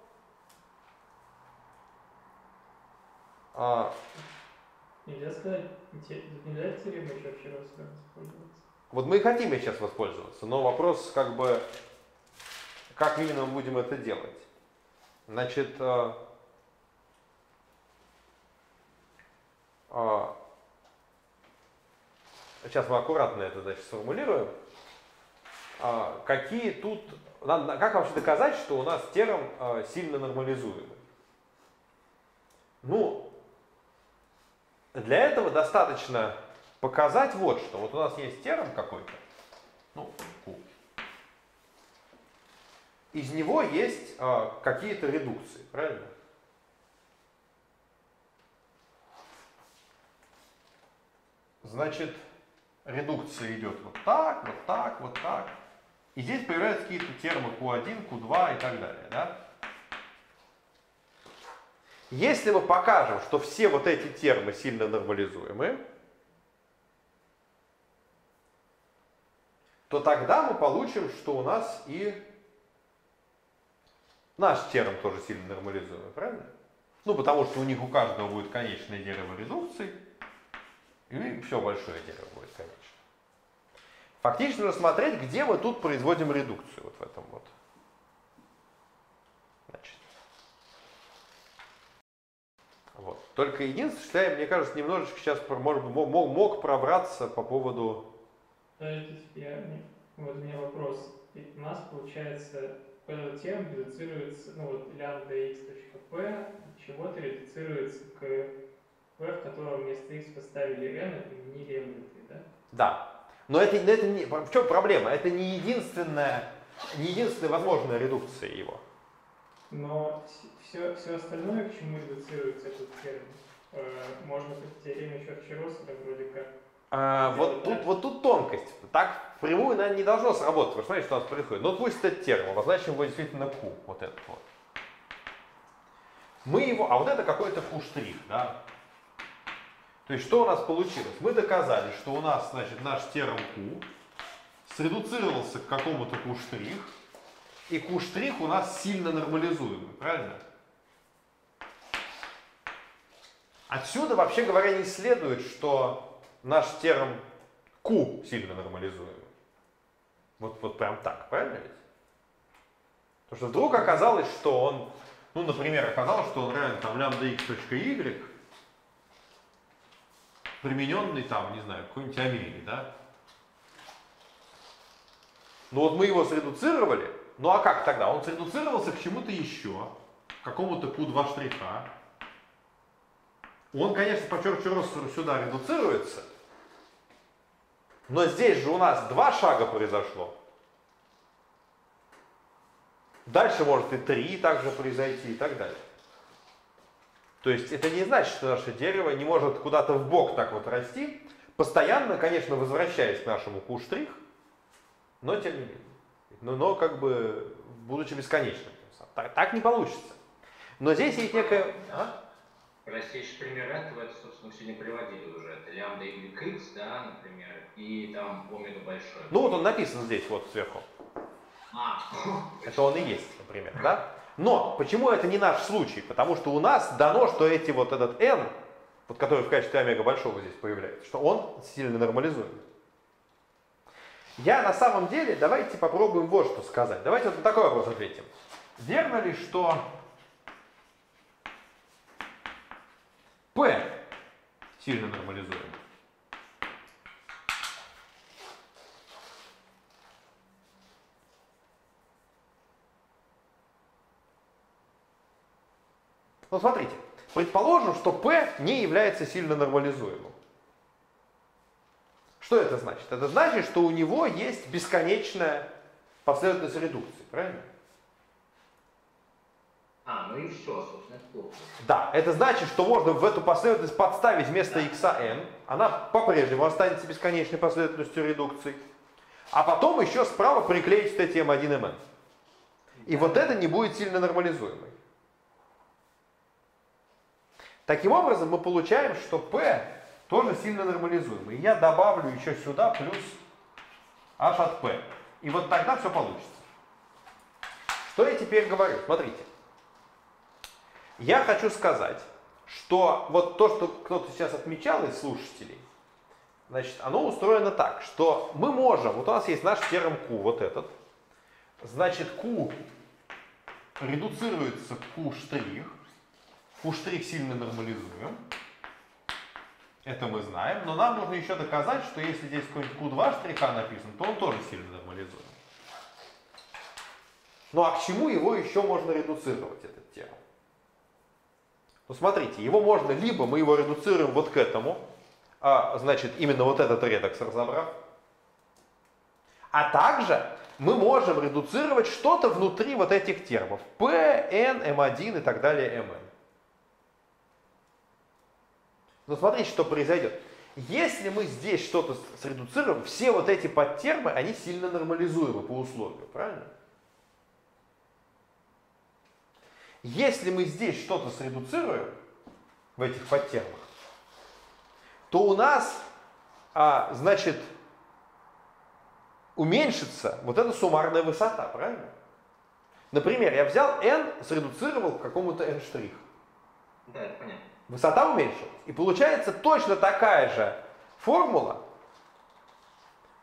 а, Нельзя сказать, нельзя теоремой еще вообще воспользоваться. Вот мы и хотим сейчас воспользоваться, но вопрос как бы, как именно мы будем это делать. Значит, э, э, сейчас мы аккуратно это значит, сформулируем. Э, какие тут, как вообще доказать, что у нас терм э, сильно нормализуемый? Ну, для этого достаточно показать вот что. Вот у нас есть терм какой-то, ну. Из него есть а, какие-то редукции, правильно? Значит, редукция идет вот так, вот так, вот так. И здесь появляются какие-то термы Q1, Q2 и так далее, да? Если мы покажем, что все вот эти термы сильно нормализуемы, то тогда мы получим, что у нас и наш терм тоже сильно нормализуемый, правильно? Ну, потому что у них у каждого будет конечное дерево редукции, и все большое дерево. Фактически нужно смотреть, где мы тут производим редукцию, вот в этом вот. Вот. Только единственное, что я, мне кажется, немножечко сейчас, может мог, мог пробраться по поводу... Подождите, я, вот у меня вопрос. Ведь у нас, получается, этот терм редуцируется, ну вот лямбда x.p чего-то редуцируется к p, в котором вместо x поставили n и применили m да? Да. Но это, но это не, в чем проблема? Это не единственная, не единственная возможная редукция его. Но все, все остальное, к чему редуцируется этот термин, э, можно по теореме Чорчи-Россера вроде как а, вот, тут, вот тут тонкость. Так впрямую, наверное, не должно сработать. Вы смотрите, что у нас происходит. Но ну, пусть этот термин, обозначим его действительно Q, вот этот вот. Мы его, а вот это какой-то Q', да? То есть что у нас получилось? Мы доказали, что у нас, значит, наш терм Q средуцировался к какому-то Q', и Q' у нас сильно нормализуемый, правильно? Отсюда, вообще говоря, не следует, что наш терм Q сильно нормализуемый. Вот, вот прям так, правильно? Потому что вдруг оказалось, что он, ну, например, оказалось, что он равен там лямбда x.y, примененный там, не знаю, какой-нибудь Амелии, да? Ну вот мы его средуцировали, ну а как тогда? Он средуцировался к чему-то еще, к какому-то Q2 штриха. Он, конечно, по Чорчу сюда редуцируется, но здесь же у нас два шага произошло. Дальше может и три также произойти и так далее. То есть это не значит, что наше дерево не может куда-то в бок так вот расти, постоянно, конечно, возвращаясь к нашему Q', но тем не менее но, но как бы будучи бесконечным. Так, так не получится. Но здесь есть некая... А? Простейший пример этого, это, собственно, мы сегодня приводили уже. Это лямбда y x, да, например, и там омега большой. Ну вот он написан здесь вот сверху. А, Это он и есть, например, да? Но почему это не наш случай? Потому что у нас дано, что эти вот этот n, вот который в качестве омега большого здесь появляется, что он сильно нормализуем. Я на самом деле, давайте попробуем вот что сказать. Давайте вот на такой вопрос ответим. Верно ли, что P сильно нормализуем? Ну, смотрите, предположим, что P не является сильно нормализуемым. Что это значит? Это значит, что у него есть бесконечная последовательность редукции, правильно? а, ну и все, собственно, это плохо. Да, это значит, что можно в эту последовательность подставить вместо x n, она по-прежнему останется бесконечной последовательностью редукции, а потом еще справа приклеить эти m1 mn. И вот это не будет сильно нормализуемой. Таким образом, мы получаем, что p тоже сильно нормализуемый. Я добавлю еще сюда плюс h от p. И вот тогда все получится. Что я теперь говорю? Смотрите. Я хочу сказать, что вот то, что кто-то сейчас отмечал из слушателей, значит, оно устроено так, что мы можем, вот у нас есть наш терм Q, вот этот, значит, Q редуцируется Q штрих сильно нормализуем, это мы знаем, но нам нужно еще доказать, что если здесь какой-нибудь Q2 штриха написан, то он тоже сильно нормализуем. Ну а к чему его еще можно редуцировать, этот терм? Ну смотрите, его можно, либо мы его редуцируем вот к этому, а, значит, именно вот этот редекс разобрав, а также мы можем редуцировать что-то внутри вот этих термов. P, N, M1 и так далее, Mn. Но смотрите, что произойдет. Если мы здесь что-то средуцируем, все вот эти подтермы, они сильно нормализуемы по условию, правильно? Если мы здесь что-то средуцируем в этих подтермах, то у нас, а, значит, уменьшится вот эта суммарная высота, правильно? Например, я взял n, средуцировал к какому-то n. Да, понятно. Высота уменьшилась. И получается точно такая же формула,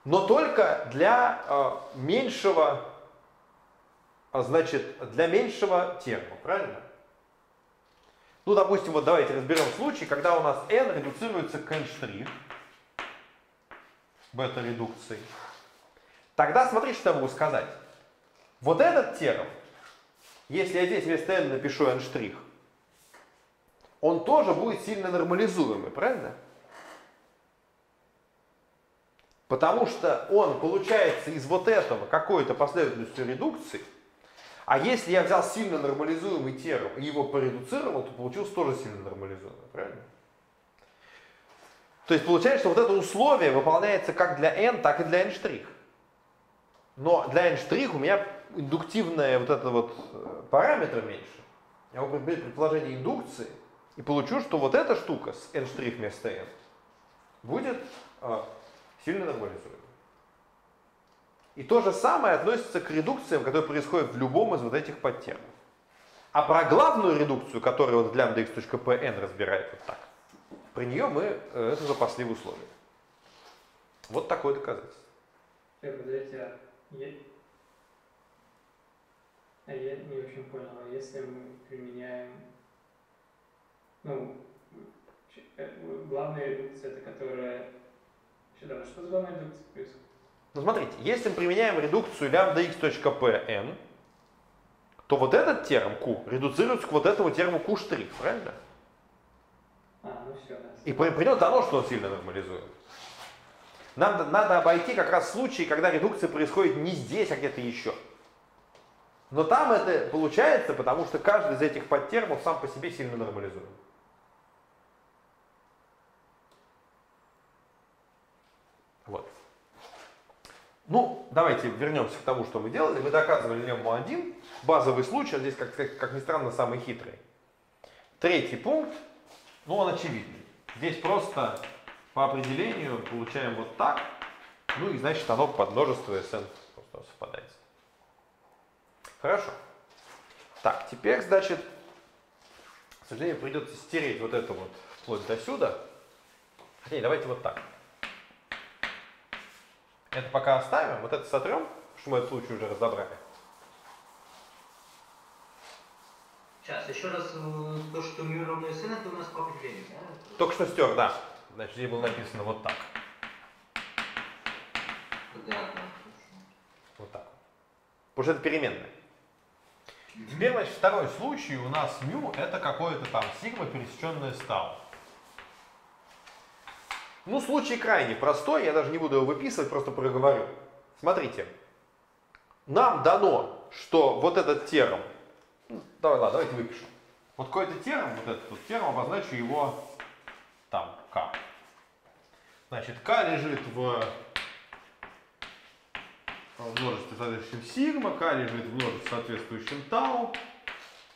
но только для э, меньшего, а, значит, для меньшего терма, правильно? Ну, допустим, вот давайте разберем случай, когда у нас n редуцируется к n штрих, бета-редукции. Тогда смотрите, что я могу сказать. Вот этот терм, если я здесь вместо n напишу n штрих, он тоже будет сильно нормализуемый, правильно? Потому что он получается из вот этого какой-то последовательностью редукции, а если я взял сильно нормализуемый терм и его поредуцировал, то получился тоже сильно нормализуемый, правильно? То есть получается, что вот это условие выполняется как для n, так и для n'. Но для n' у меня индуктивная вот это вот э, параметр меньше. Я могу предположить предположение индукции и получу, что вот эта штука с n' вместо n будет э, сильно нормализуема. И то же самое относится к редукциям, которые происходят в любом из вот этих подтермов. А про главную редукцию, которую вот лямбда x.pn разбирает вот так, при нее мы э, это запасли в условиях. Вот такое доказательство. Так, подождите, а я... а я не очень понял, если мы применяем, ну, э, главная редукция, это которая, сюда, что с главной редукцией происходит? Ну смотрите, если мы применяем редукцию лямбда x.pn, то вот этот терм q редуцируется к вот этому терму q', правильно? А, ну все, да. И при- придет дано, что он сильно нормализует. Нам надо обойти как раз случаи, когда редукция происходит не здесь, а где-то еще. Но там это получается, потому что каждый из этих подтермов сам по себе сильно нормализуем. Вот. Ну, давайте вернемся к тому, что мы делали. Мы доказывали лемму 1, базовый случай, а здесь, как, как, как ни странно, самый хитрый. Третий пункт. Ну, он очевидный. Здесь просто по определению получаем вот так, ну и значит оно под множество SN просто совпадает. Хорошо. Так, теперь, значит, к сожалению, придется стереть вот это вот вплоть до сюда. Хотя, давайте вот так. Это пока оставим, вот это сотрем, что мы этот случай уже разобрали. Сейчас, еще раз, э, то, что μ равно SN, это у нас по определению, да? Только что стер, да. Значит, здесь было написано вот так. Да. Вот так. Потому что это переменная. Теперь, значит, второй случай у нас μ это какое-то там сигма, пересеченное с тау. Ну, случай крайне простой, я даже не буду его выписывать, просто проговорю. Смотрите, нам дано, что вот этот терм, ну, давай, ладно, давайте выпишем. Вот какой-то терм, вот этот вот терм, обозначу его там, k. Значит, k лежит в множестве соответствующем сигма, k лежит в множестве соответствующем тау.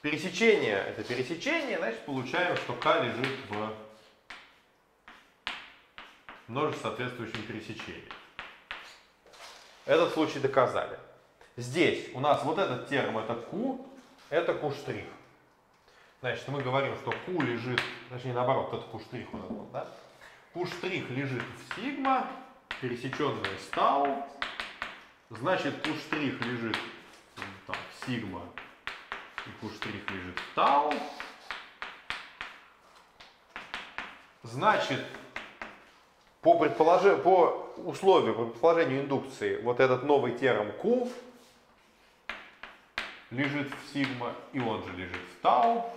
Пересечение это пересечение, значит получаем, что k лежит в множестве соответствующем пересечении. Этот случай доказали. Здесь у нас вот этот терм это q, это q. Значит, мы говорим, что q лежит, точнее наоборот, это q у нас был, да? q лежит в сигма, пересеченная с тау, Значит, q лежит м, там, в сигма, и q лежит в тау. Значит, по, предположи, по условию, по предположению индукции, вот этот новый терм q лежит в сигма, и он же лежит в тау.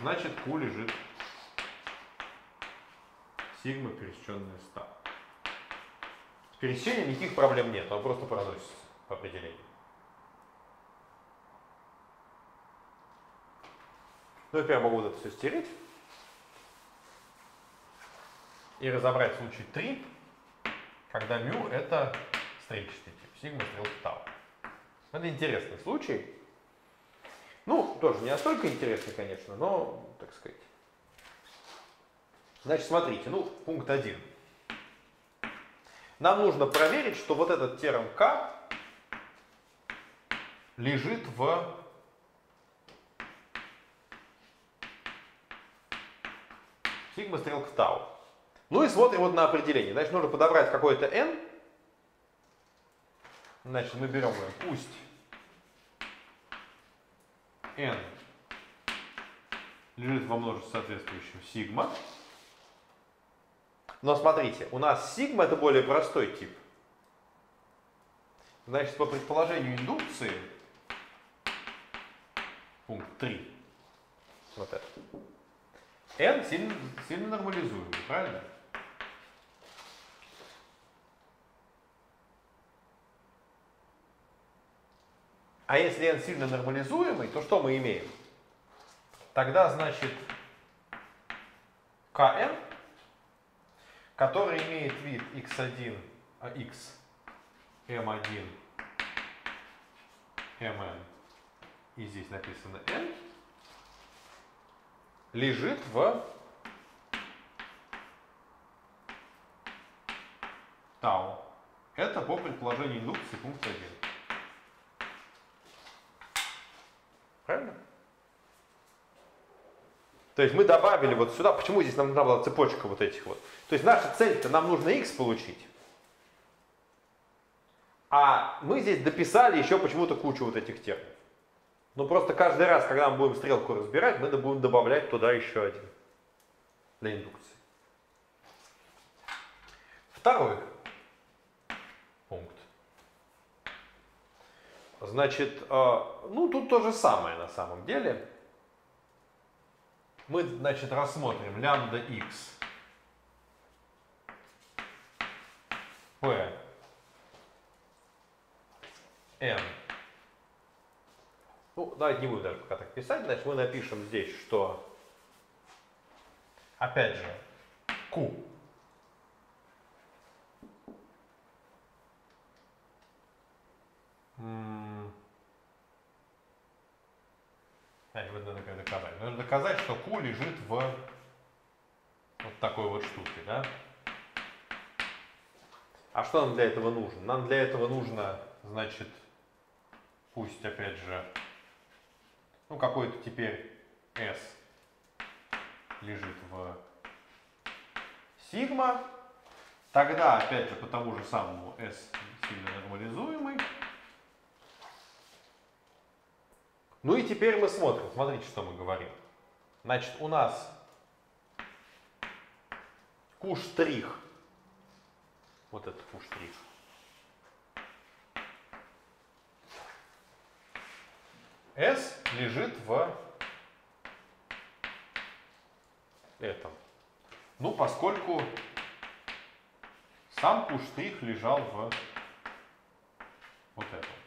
Значит, q лежит сигма, пересеченная с тау. С пересечением никаких проблем нет, он просто проносится по определению. Ну, я могу это все стереть. И разобрать случай 3, когда μ это стрельчатый тип, сигма стрелка тау. Это интересный случай. Ну, тоже не настолько интересный, конечно, но, так сказать. Значит, смотрите, ну, пункт 1. Нам нужно проверить, что вот этот терм k лежит в сигма стрелка тау. Ну и смотрим вот на определение. Значит, нужно подобрать какой-то n. Значит, мы берем его, пусть n лежит во множестве соответствующем сигма. Но смотрите, у нас сигма это более простой тип. Значит, по предположению индукции, пункт 3, вот это, n сильно, сильно нормализуемый, правильно? А если n сильно нормализуемый, то что мы имеем? Тогда, значит, kn, который имеет вид x1, а x, m1, mn, и здесь написано n, лежит в тау. Это по предположению индукции пункт 1. Правильно? То есть мы добавили вот сюда, почему здесь нам нужна была цепочка вот этих вот. То есть наша цель-то нам нужно x получить. А мы здесь дописали еще почему-то кучу вот этих терминов. Ну просто каждый раз, когда мы будем стрелку разбирать, мы будем добавлять туда еще один для индукции. Второй пункт. Значит, э, ну тут то же самое на самом деле. Мы, значит, рассмотрим лямбда x p n. Ну, давайте не будем даже пока так писать. Значит, мы напишем здесь, что, опять же, q м, Значит, вот надо как доказать. Нужно доказать, что Q лежит в вот такой вот штуке, да? А что нам для этого нужно? Нам для этого нужно, значит, пусть опять же, ну какой-то теперь S лежит в сигма. Тогда, опять же, по тому же самому S сильно нормализуемый. Ну и теперь мы смотрим. Смотрите, что мы говорим. Значит, у нас Q штрих. Вот этот Q штрих. S лежит в этом. Ну, поскольку сам Q штрих лежал в вот этом.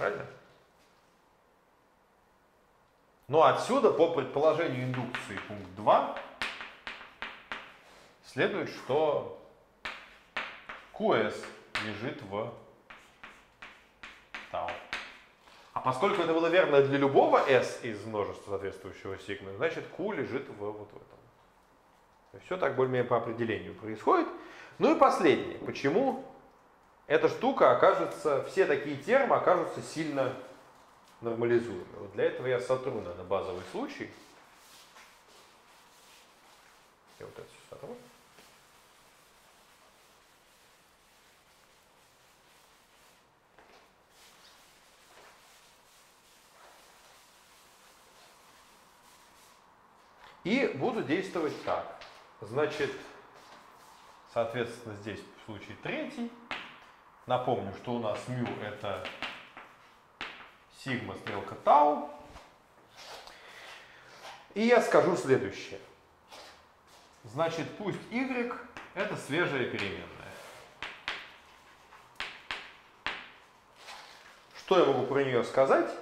Правильно? Но отсюда, по предположению индукции пункт 2, следует, что QS лежит в тау. А поскольку это было верно для любого S из множества соответствующего сигма, значит Q лежит в вот в этом. Все так более-менее по определению происходит. Ну и последнее. Почему эта штука окажется, все такие термы окажутся сильно нормализуемы. Вот для этого я сотру, на базовый случай. Я вот это все сотру. И буду действовать так. Значит, соответственно, здесь в случае третий. Напомню, что у нас μ это сигма стрелка тау. И я скажу следующее. Значит, пусть y это свежая переменная. Что я могу про нее сказать?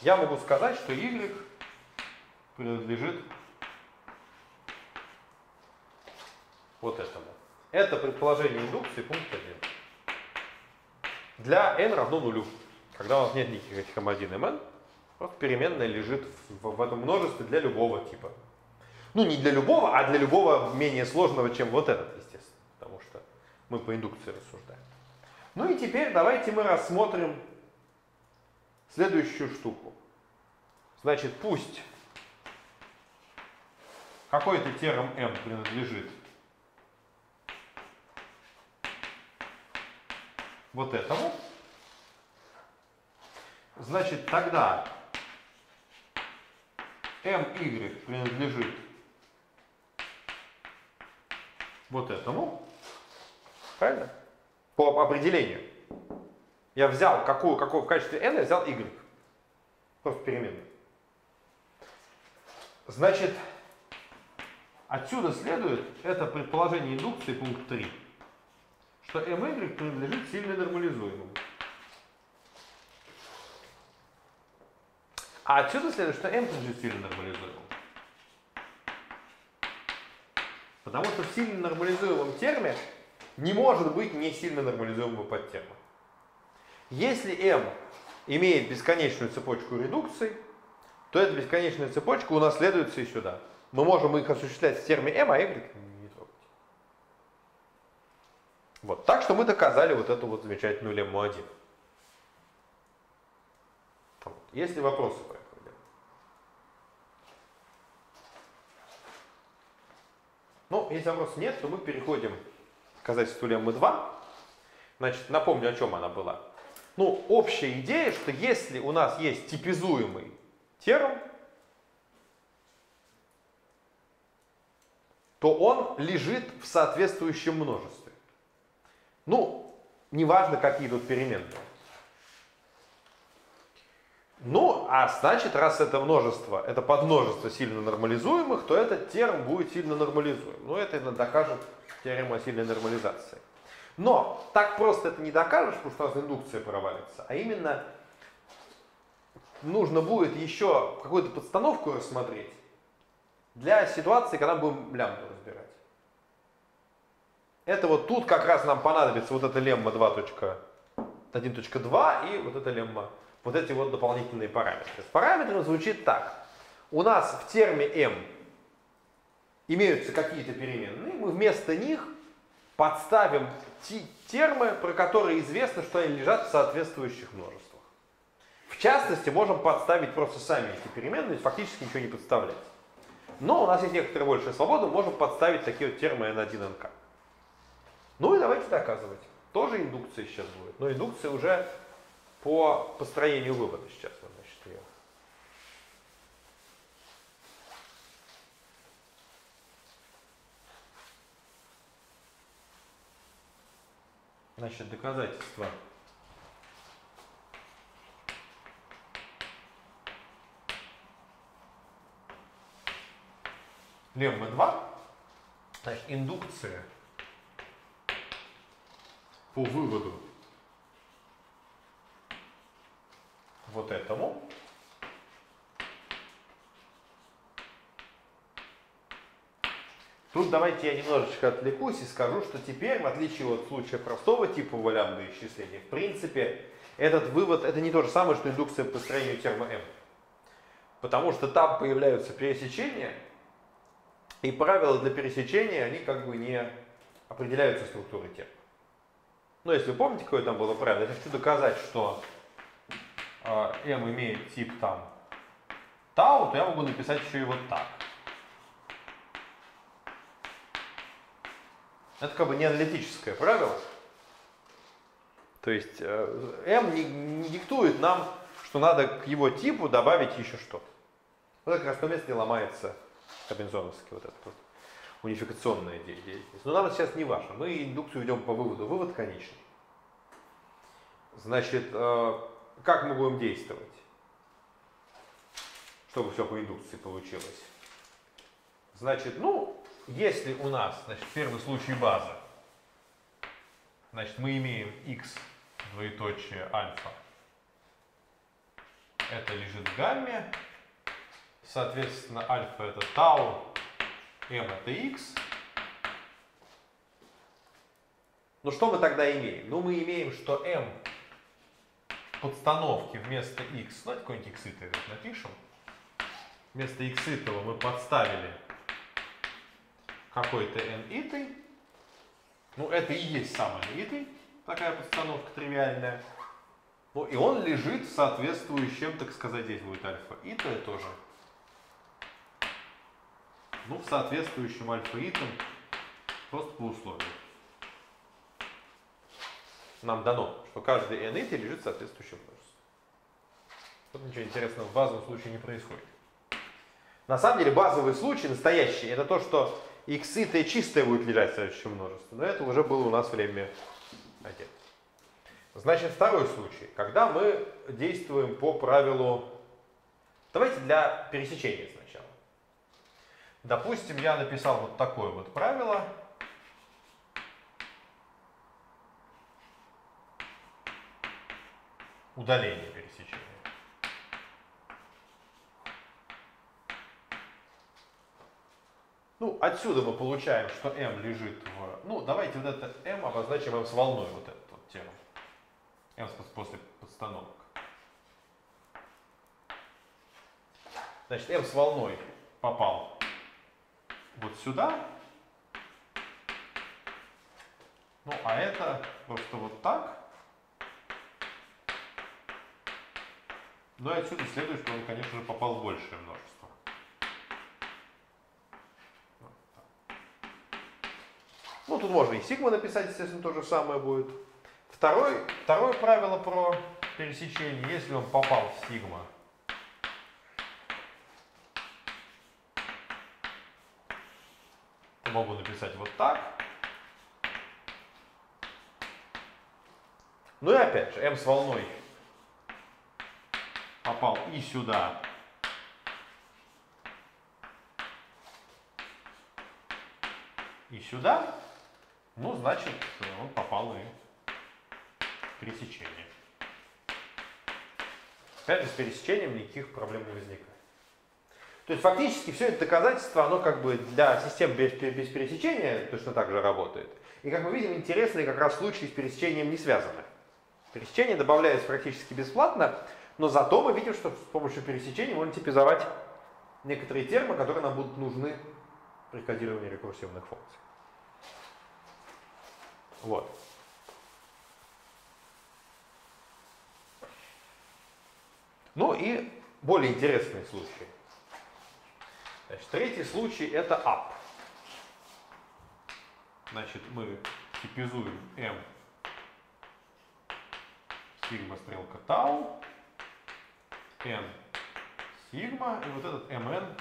Я могу сказать, что y принадлежит вот этому. Это предположение индукции, пункт 1. Для n равно нулю, когда у нас нет никаких этих m1, mn, просто переменная лежит в, в этом множестве для любого типа. Ну, не для любого, а для любого менее сложного, чем вот этот, естественно, потому что мы по индукции рассуждаем. Ну и теперь давайте мы рассмотрим следующую штуку. Значит, пусть какой-то терм m принадлежит вот этому, значит тогда my принадлежит вот этому, правильно? По определению. Я взял какую, какую в качестве n, я взял y. Просто переменную. Значит, отсюда следует это предположение индукции пункт 3 что my принадлежит сильно нормализуемому. А отсюда следует, что m принадлежит сильно нормализуемому. Потому что в сильно нормализуемом терме не может быть не сильно нормализуемого подтерма. Если m имеет бесконечную цепочку редукций, то эта бесконечная цепочка унаследуется и сюда. Мы можем их осуществлять в терме m, а y вот. Так что мы доказали вот эту вот замечательную лемму 1. Вот. Есть ли вопросы по этому делу? Ну, если вопросов нет, то мы переходим к доказательству леммы 2. Значит, напомню, о чем она была. Ну, общая идея, что если у нас есть типизуемый терм, то он лежит в соответствующем множестве. Ну, неважно, какие тут переменные. Ну, а значит, раз это множество, это подмножество сильно нормализуемых, то этот терм будет сильно нормализуем. Ну, это докажет теорема сильной нормализации. Но так просто это не докажешь, потому что у нас индукция провалится, а именно нужно будет еще какую-то подстановку рассмотреть для ситуации, когда будем лямбду. Это вот тут как раз нам понадобится вот эта лемма 2.1.2 и вот эта лемма вот эти вот дополнительные параметры. С параметром звучит так. У нас в терме m имеются какие-то переменные, мы вместо них подставим термы, про которые известно, что они лежат в соответствующих множествах. В частности, можем подставить просто сами эти переменные, фактически ничего не подставлять. Но у нас есть некоторая большая свобода, можем подставить такие вот термы n1, nk. Ну и давайте доказывать. Тоже индукция сейчас будет, но индукция уже по построению вывода сейчас. Значит, ее. Значит, доказательство. Лемма 2. Значит, индукция по выводу вот этому. Тут давайте я немножечко отвлекусь и скажу, что теперь, в отличие от случая простого типа валямного исчисления, в принципе, этот вывод это не то же самое, что индукция по построению термо m. Потому что там появляются пересечения, и правила для пересечения, они как бы не определяются структурой терм. Ну, если вы помните, какое там было правило, я хочу доказать, что э, m имеет тип там tau, то я могу написать еще и вот так. Это как бы не аналитическое правило. То есть э, m не, не диктует нам, что надо к его типу добавить еще что-то. Вот как раз в том месте ломается Робинзоновский вот этот вот унификационная деятельность. Но нам сейчас не важно. Мы индукцию ведем по выводу. Вывод конечный. Значит, э, как мы будем действовать? Чтобы все по индукции получилось. Значит, ну, если у нас, значит, первый случай база, значит, мы имеем x двоеточие альфа, это лежит в гамме, соответственно, альфа это тау, m это x. Ну что мы тогда имеем? Ну мы имеем, что m подстановки вместо x, ну какой-нибудь x напишем. Вместо x мы подставили какой-то n итый. Ну это и есть сам n итый, такая подстановка тривиальная. Ну и он лежит в соответствующем, так сказать, здесь будет альфа итая тоже ну, в соответствующем альфа-итом, просто по условию. Нам дано, что каждый n ит лежит в соответствующем множестве. Тут ничего интересного в базовом случае не происходит. На самом деле базовый случай, настоящий, это то, что x и чистое будет лежать в следующем множестве. Но это уже было у нас время 1. Значит, второй случай, когда мы действуем по правилу... Давайте для пересечения сначала. Допустим, я написал вот такое вот правило. Удаление пересечения. Ну, отсюда мы получаем, что m лежит в... Ну, давайте вот это m обозначим m с волной, вот этот вот терм. m после подстановок. Значит, m с волной попал вот сюда. Ну, а это просто вот так. Ну и отсюда следует, что он, конечно же, попал в большее множество. Ну, тут можно и сигма написать, естественно, то же самое будет. Второй, второе правило про пересечение, если он попал в сигма, могу написать вот так. Ну и опять же, m с волной попал и сюда, и сюда, ну, значит, он попал и пересечение. Опять же, с пересечением никаких проблем не возникает. То есть фактически все это доказательство, оно как бы для систем без, без пересечения точно так же работает. И как мы видим, интересные как раз случаи с пересечением не связаны. Пересечение добавляется практически бесплатно, Но зато мы видим, что с помощью пересечения можно типизовать некоторые термы, которые нам будут нужны при кодировании рекурсивных функций. Вот. Ну и более интересный случай. Значит, третий случай это up. Значит, мы типизуем m сигма стрелка тау, n сигма, и вот этот mn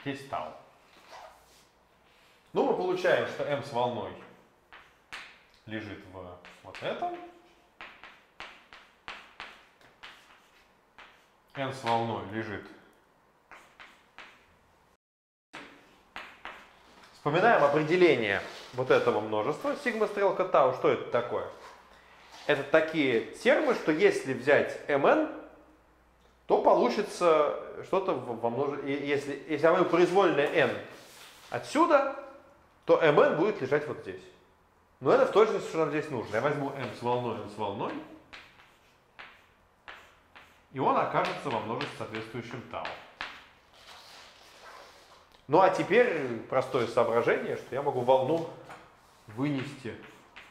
здесь тау. Ну, мы получаем, что m с волной лежит в вот этом. N с волной лежит. Вспоминаем определение вот этого множества, сигма стрелка тау. Что это такое? Это такие термы, что если взять mn, то получится что-то во множестве. Если, если я возьму произвольное n отсюда, то mn будет лежать вот здесь. Но это в точности, что нам здесь нужно. Я возьму m с волной, n с волной, и он окажется во множестве соответствующим тау. Ну а теперь простое соображение, что я могу волну вынести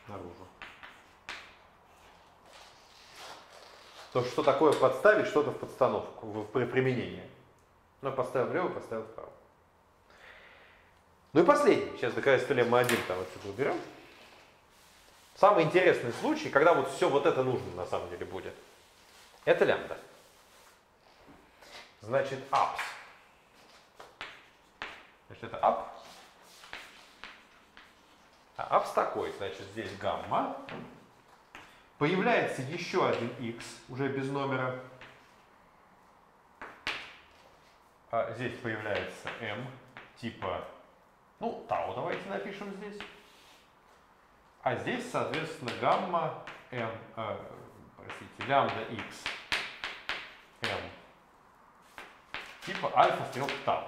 наружу. То, что такое подставить что-то в подстановку, в, при применении. Ну, поставил влево, поставил вправо. Ну и последний. Сейчас доказательство лемма 1 там отсюда уберем. Самый интересный случай, когда вот все вот это нужно на самом деле будет. Это лямбда. Значит, ups. Значит, это up. А ups такой, значит, здесь гамма. Появляется еще один x, уже без номера. А здесь появляется m, типа, ну, тау давайте напишем здесь. А здесь, соответственно, гамма m, э, простите, лямбда x m типа альфа стрелка тау.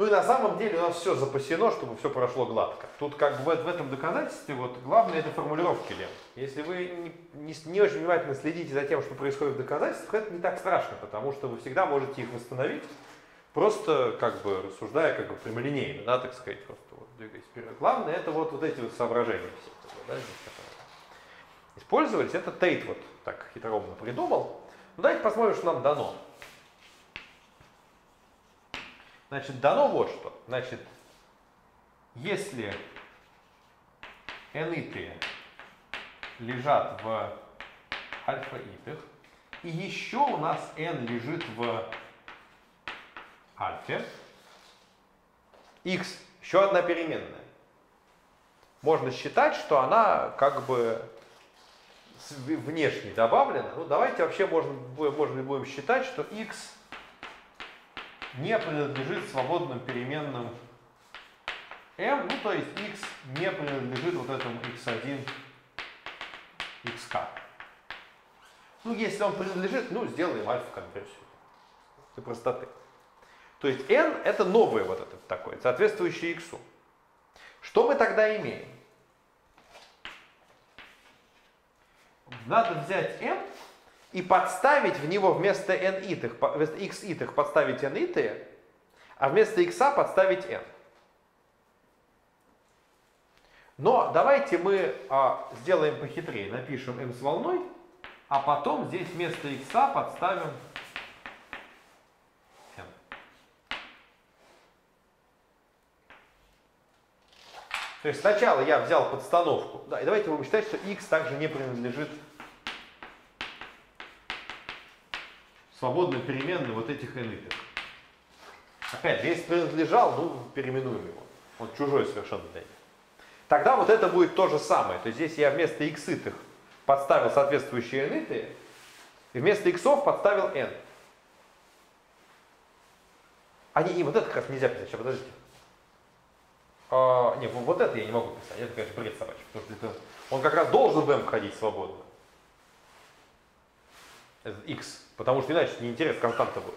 Ну и на самом деле у нас все запасено, чтобы все прошло гладко. Тут как бы в, этом доказательстве вот главное это формулировки лем. Если вы не, не, не очень внимательно следите за тем, что происходит в доказательствах, это не так страшно, потому что вы всегда можете их восстановить, просто как бы рассуждая как бы прямолинейно, да, так сказать, просто вот двигаясь вперед. Главное это вот, вот эти вот соображения все, да, здесь, которые использовались. Это Тейт вот так хитроумно придумал. Ну давайте посмотрим, что нам дано. Значит, дано вот что. Значит, если n-иты лежат в альфа-итах, и еще у нас n лежит в альфе, x еще одна переменная. Можно считать, что она как бы внешне добавлена. Ну, давайте вообще можно, можно будем считать, что x не принадлежит свободным переменным m, ну то есть x не принадлежит вот этому x1, xk. Ну, если он принадлежит, ну, сделаем альфа-конверсию для простоты. То есть n это новое вот это такое, соответствующее x. Что мы тогда имеем? Надо взять m и подставить в него вместо n итых, вместо x итых подставить n итые, а вместо x подставить n. Но давайте мы а, сделаем похитрее, напишем m с волной, а потом здесь вместо x подставим То есть сначала я взял подстановку, да, и давайте будем считать, что x также не принадлежит свободной переменной вот этих n Опять, если принадлежал, ну, переименуем его. Он чужой совершенно для них. Тогда вот это будет то же самое. То есть здесь я вместо x итых подставил соответствующие n и вместо x подставил n. Не, не, вот это как раз нельзя писать. Сейчас, подождите. А, не, вот это я не могу писать. Это, конечно, бред собачий. Потому что это, он как раз должен в m ходить свободно. Это x. Потому что иначе неинтерес константа будет.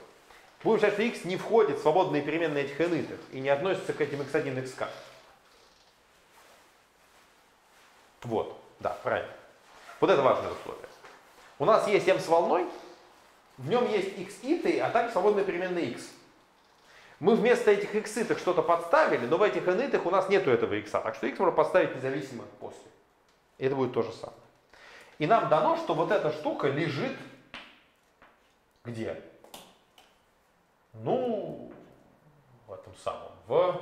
Будем считать, что x не входит в свободные переменные этих n и не относится к этим x1, xk. Вот, да, правильно. Вот это важное условие. У нас есть m с волной, в нем есть x иты, а так свободная переменная x. Мы вместо этих x итых что-то подставили, но в этих n итых у нас нету этого x, так что x можно поставить независимо после. И это будет то же самое. И нам дано, что вот эта штука лежит где? Ну, в этом самом, в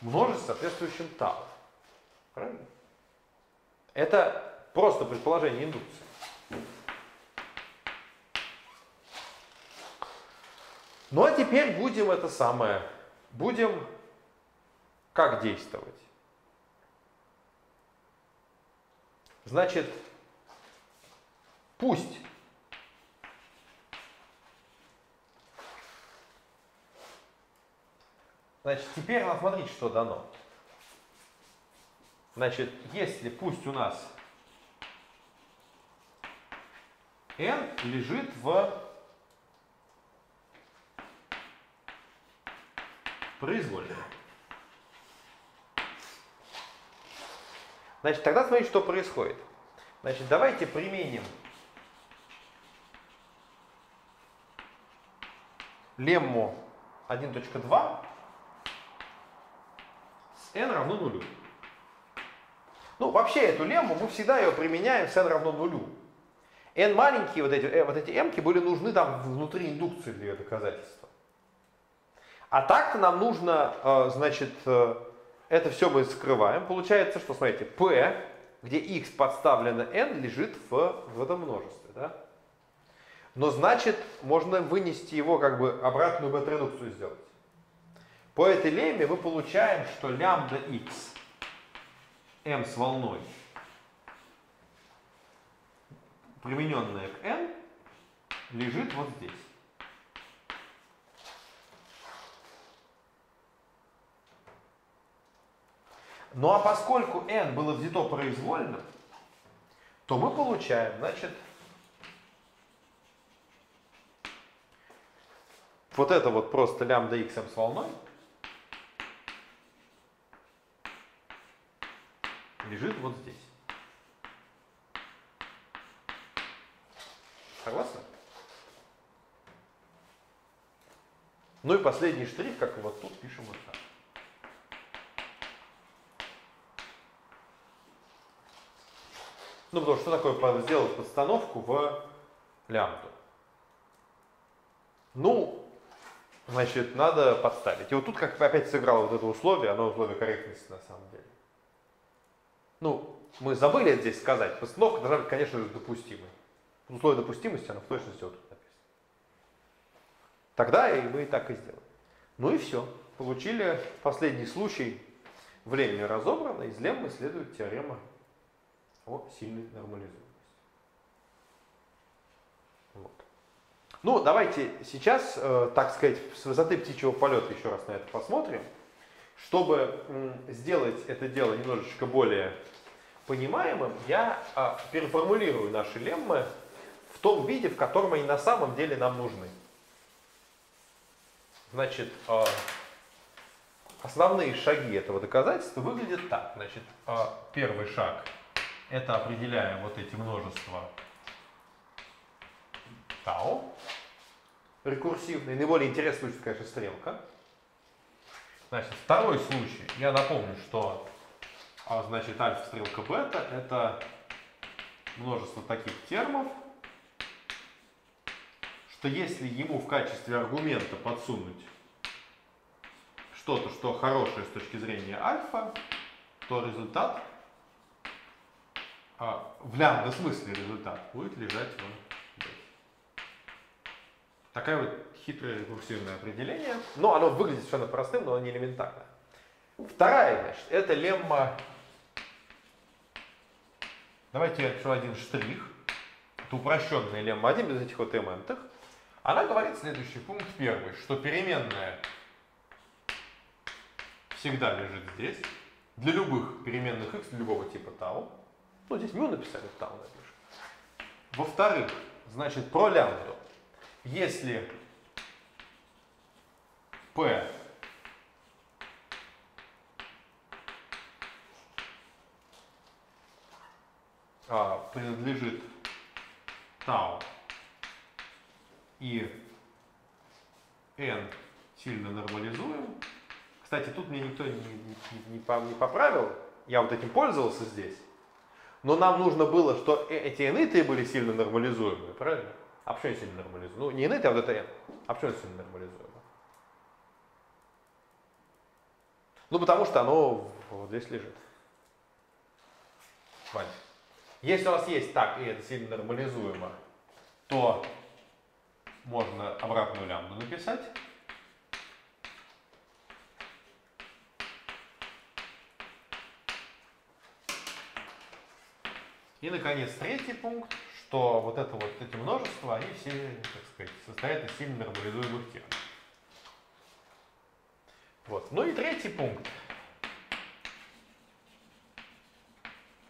множестве, соответствующем тау. Правильно? Это просто предположение индукции. Ну а теперь будем это самое, будем как действовать? Значит, пусть Значит, теперь нам смотрите, что дано. Значит, если пусть у нас n лежит в произвольной. Значит, тогда смотрите, что происходит. Значит, давайте применим лемму 1.2 с n равно нулю. Ну, вообще эту лемму мы всегда ее применяем с n равно нулю. n маленькие, вот эти, э, вот эти m были нужны там внутри индукции для ее доказательства. А так-то нам нужно, э, значит, э, это все мы скрываем. Получается, что, смотрите, p, где x подставлено n, лежит в, в этом множестве. Да? Но значит, можно вынести его как бы обратную бета-редукцию сделать. По этой лемме мы получаем, что лямбда x m с волной, примененная к n, лежит вот здесь. Ну а поскольку n было взято произвольно, то мы получаем, значит, вот это вот просто лямбда x с волной лежит вот здесь. Согласны? Ну и последний штрих, как вот тут пишем вот так. Ну, потому что такое сделать подстановку в лямбду? Ну, значит, надо подставить. И вот тут как опять сыграло вот это условие, оно условие корректности на самом деле. Ну, мы забыли здесь сказать, постановка должна быть, конечно же, допустимой. Условие допустимости, оно в точности вот тут написано. Тогда и мы так и сделали. Ну и все. Получили последний случай в лемме разобрано. Из леммы следует теорема о сильной нормализуемости. Вот. Ну, давайте сейчас, э, так сказать, с высоты птичьего полета еще раз на это посмотрим. Чтобы сделать это дело немножечко более понимаемым, я э, переформулирую наши леммы в том виде, в котором они на самом деле нам нужны. Значит, э, основные шаги этого доказательства выглядят так. Значит, э, первый шаг – это определяем вот эти множества тау. Рекурсивные. Наиболее интересная случай, конечно, стрелка. Значит, второй случай. Я напомню, что а, значит, альфа стрелка бета это множество таких термов, что если ему в качестве аргумента подсунуть что-то, что хорошее с точки зрения альфа, то результат а, в лямбда смысле результат будет лежать в бете. Такое вот хитрое рекурсивное определение. Но оно выглядит совершенно простым, но не элементарно. Вторая, значит, это лемма. Давайте я напишу один штрих. Это упрощенная лемма 1 без этих вот эментах. Она говорит следующий пункт первый, что переменная всегда лежит здесь. Для любых переменных x, любого типа тау. Ну, здесь мю написали, тау напишем. Во-вторых, значит, про лямбду. Если P а, принадлежит тау и n сильно нормализуем. Кстати, тут мне никто не, не, не, не поправил. Я вот этим пользовался здесь. Но нам нужно было, что э- эти n были сильно нормализуемые, правильно? А почему они сильно нормализуемые? Ну, не n, а вот это n. А почему они сильно нормализуемые? Ну, потому что оно вот здесь лежит. Вань. Если у вас есть так, и это сильно нормализуемо, то можно обратную лямбду написать. И, наконец, третий пункт, что вот это вот эти множества, они все, так сказать, состоят из сильно нормализуемых терминов. Вот. Ну и третий пункт.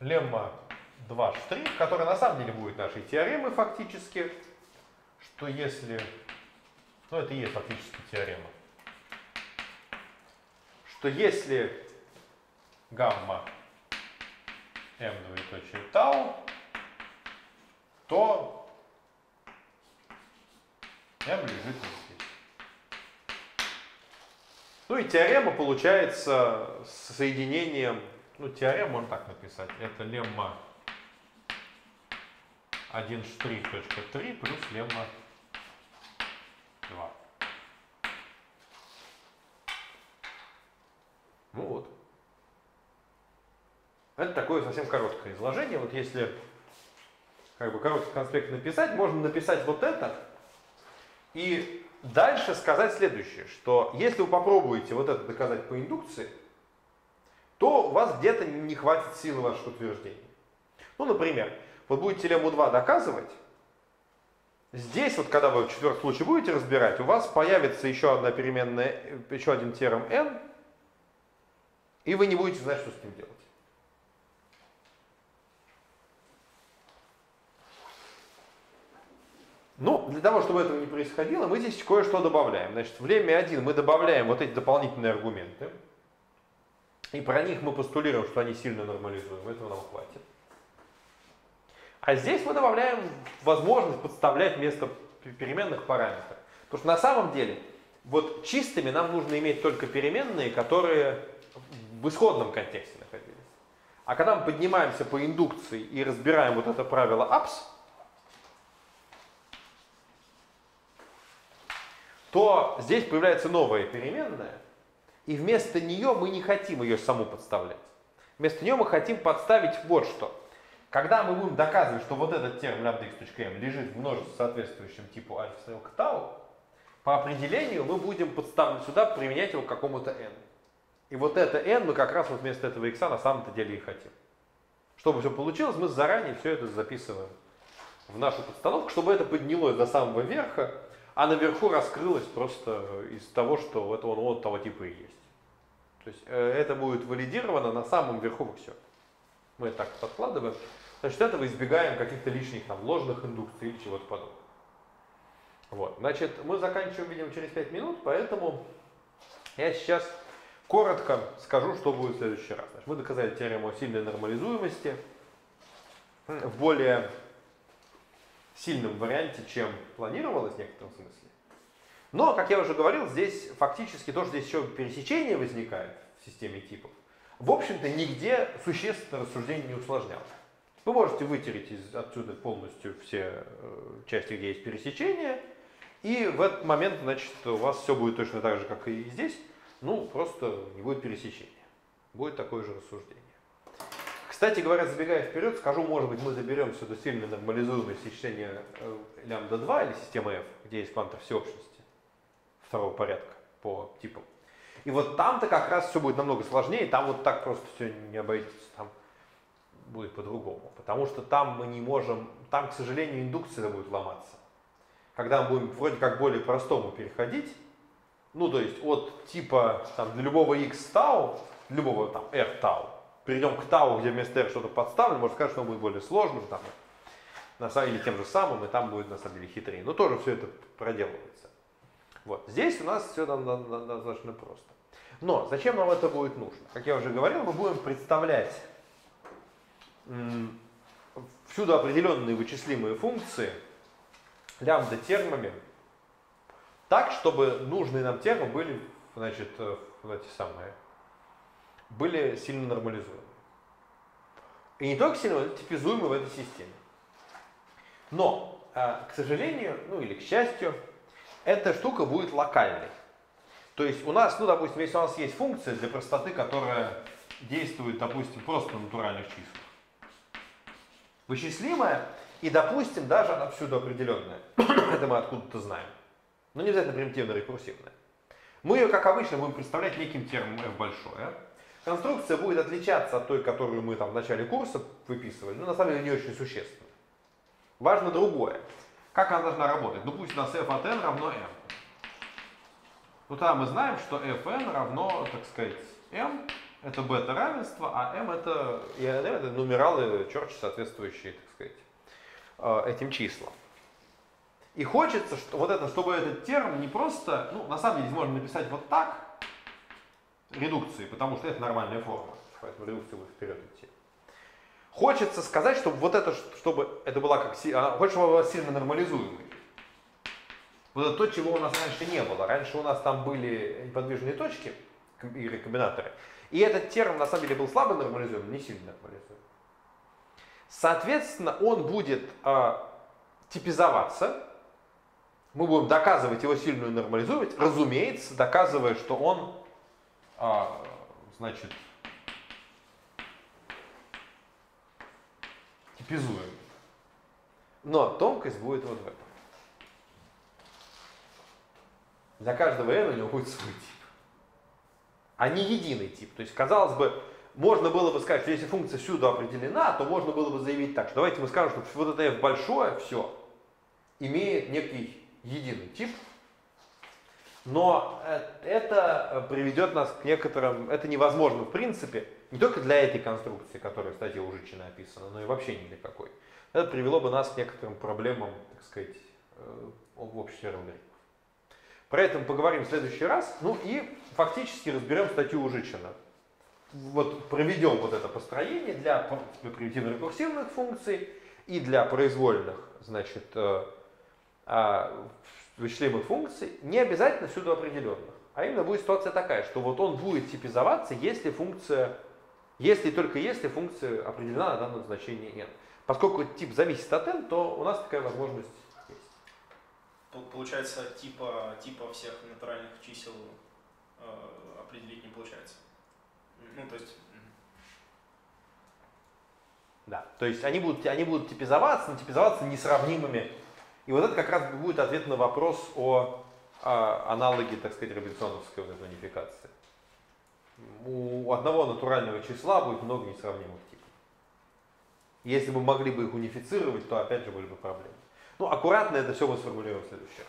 Лемма 2 штрих, который на самом деле будет нашей теоремой фактически, что если, ну это и есть фактически теорема, что если гамма m двоеточие тау, то m лежит вот здесь. Ну и теорема получается соединением, ну теорему можно так написать, это лемма 1 штрих точка 3 плюс лемма 2. Ну вот. Это такое совсем короткое изложение. Вот если как бы короткий конспект написать, можно написать вот это и дальше сказать следующее, что если вы попробуете вот это доказать по индукции, то у вас где-то не хватит силы ваших утверждений. Ну, например, вот будете лемму 2 доказывать, здесь вот, когда вы в четвертом случае будете разбирать, у вас появится еще одна переменная, еще один терм n, и вы не будете знать, что с ним делать. Ну, для того, чтобы этого не происходило, мы здесь кое-что добавляем. Значит, в лемме 1 мы добавляем вот эти дополнительные аргументы. И про них мы постулируем, что они сильно нормализуемы. Этого нам хватит. А здесь мы добавляем возможность подставлять вместо переменных параметров. Потому что на самом деле, вот чистыми нам нужно иметь только переменные, которые в исходном контексте находились. А когда мы поднимаемся по индукции и разбираем вот это правило APS, то здесь появляется новая переменная, и вместо нее мы не хотим ее саму подставлять. Вместо нее мы хотим подставить вот что. Когда мы будем доказывать, что вот этот терм лямбда x.m лежит в множестве соответствующем типу альфа стрелка тау, по определению мы будем подставлять сюда, применять его к какому-то n. И вот это n мы как раз вот вместо этого x на самом-то деле и хотим. Чтобы все получилось, мы заранее все это записываем в нашу подстановку, чтобы это поднялось до самого верха, а наверху раскрылось просто из того, что это он вот того типа и есть. То есть э, это будет валидировано на самом верху все. Мы так подкладываем. Значит, этого избегаем каких-то лишних там ложных индукций или чего-то подобного. Вот. Значит, мы заканчиваем, видимо, через 5 минут, поэтому я сейчас коротко скажу, что будет в следующий раз. Значит, мы доказали теорему сильной нормализуемости в более сильном варианте, чем планировалось в некотором смысле. Но, как я уже говорил, здесь фактически тоже здесь еще пересечение возникает в системе типов. В общем-то, нигде существенно рассуждение не усложнялось. Вы можете вытереть из, отсюда полностью все э, части, где есть пересечение, и в этот момент, значит, у вас все будет точно так же, как и здесь, ну, просто не будет пересечения. Будет такое же рассуждение. Кстати говоря, забегая вперед, скажу, может быть, мы заберемся до сильно нормализуемой сечения э, лямбда 2 или системы F, где есть кванты всеобщности второго порядка по типам. И вот там-то как раз все будет намного сложнее, там вот так просто все не обойдется, там будет по-другому. Потому что там мы не можем, там, к сожалению, индукция будет ломаться. Когда мы будем вроде как более простому переходить, ну то есть от типа там, для любого x для любого там r тау, перейдем к тау, где вместо r что-то подставлено, можно сказать, что он будет более сложным, там, на самом деле тем же самым, и там будет на самом деле хитрее. Но тоже все это проделывается. Вот. Здесь у нас все достаточно просто. Но зачем нам это будет нужно? Как я уже говорил, мы будем представлять всюду определенные вычислимые функции лямбда термами так, чтобы нужные нам термы были, значит, э, эти самые, были сильно нормализуемы. И не только сильно, но типизуемы в этой системе. Но, э, к сожалению, ну или к счастью, эта штука будет локальной. То есть у нас, ну, допустим, если у нас есть функция для простоты, которая действует, допустим, просто на натуральных числах, вычислимая, и, допустим, даже она всюду определенная. Это мы откуда-то знаем. Но не обязательно примитивно-рекурсивная. Мы ее, как обычно, будем представлять неким термином f большое. Конструкция будет отличаться от той, которую мы там в начале курса выписывали, но на самом деле не очень существенно. Важно другое. Как она должна работать? Ну пусть у нас f от n равно m. Ну тогда мы знаем, что fn равно, так сказать, m, это бета равенство, а m это, и m это нумералы черчи, соответствующие, так сказать, э, этим числам. И хочется, что вот это, чтобы этот терм не просто, ну, на самом деле можно написать вот так, редукции, потому что это нормальная форма, поэтому редукция будет вперед идти. Хочется сказать, чтобы вот это, чтобы это была как, хочется, чтобы была сильно нормализуемой. Вот это то, чего у нас раньше не было. Раньше у нас там были неподвижные точки или комбинаторы. И этот терм на самом деле был слабо нормализуем, не сильно нормализуем. Соответственно, он будет э, типизоваться. Мы будем доказывать его сильную нормализовать, разумеется, доказывая, что он, э, значит, типизуем. Но тонкость будет вот в этом. Для каждого n у него будет свой тип. А не единый тип. То есть, казалось бы, можно было бы сказать, что если функция всюду определена, то можно было бы заявить так, что давайте мы скажем, что вот это f большое, все, имеет некий единый тип, но э, это приведет нас к некоторым, это невозможно в принципе, не только для этой конструкции, которая в статье Ужичина описана, но и вообще ни для какой. Это привело бы нас к некоторым проблемам, так сказать, э, в обществе алгоритмов. Про это мы поговорим в следующий раз. Ну и фактически разберем статью Ужичина. Вот проведем вот это построение для примитивно-рекурсивных функций и для произвольных, значит, э, а, вычислимых функций, не обязательно всюду определенных. А именно будет ситуация такая, что вот он будет типизоваться, если функция, если только если функция определена на данном значении n. Поскольку тип зависит от n, то у нас такая возможность есть. Получается, типа, типа всех натуральных чисел э, определить не получается. Ну, то есть... Да, то есть они будут, они будут типизоваться, но типизоваться несравнимыми и вот это как раз будет ответ на вопрос о, о аналоге, так сказать, робинсоновской вот унификации. У одного натурального числа будет много несравнимых типов. Если бы могли бы их унифицировать, то опять же были бы проблемы. Ну, аккуратно это все мы сформулируем в следующий раз.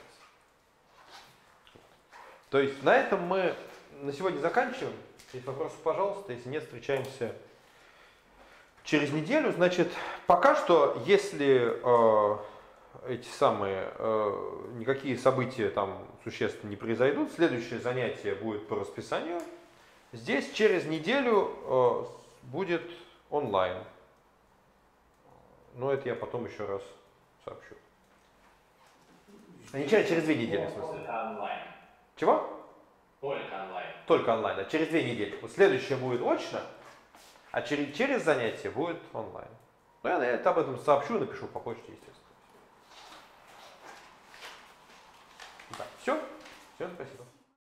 То есть на этом мы на сегодня заканчиваем. Если вопросы, пожалуйста. Если нет, встречаемся через неделю. Значит, пока что, если э, эти самые, э, никакие события там существенно не произойдут. Следующее занятие будет по расписанию. Здесь через неделю э, будет онлайн. Но это я потом еще раз сообщу. А не через, через две недели, в смысле. Только онлайн. Чего? Только онлайн. Только онлайн, да, через две недели. Вот следующее будет очно, а через, через занятие будет онлайн. Ну, я, я об этом сообщу, напишу по почте, естественно. Да. Все? Все, спасибо.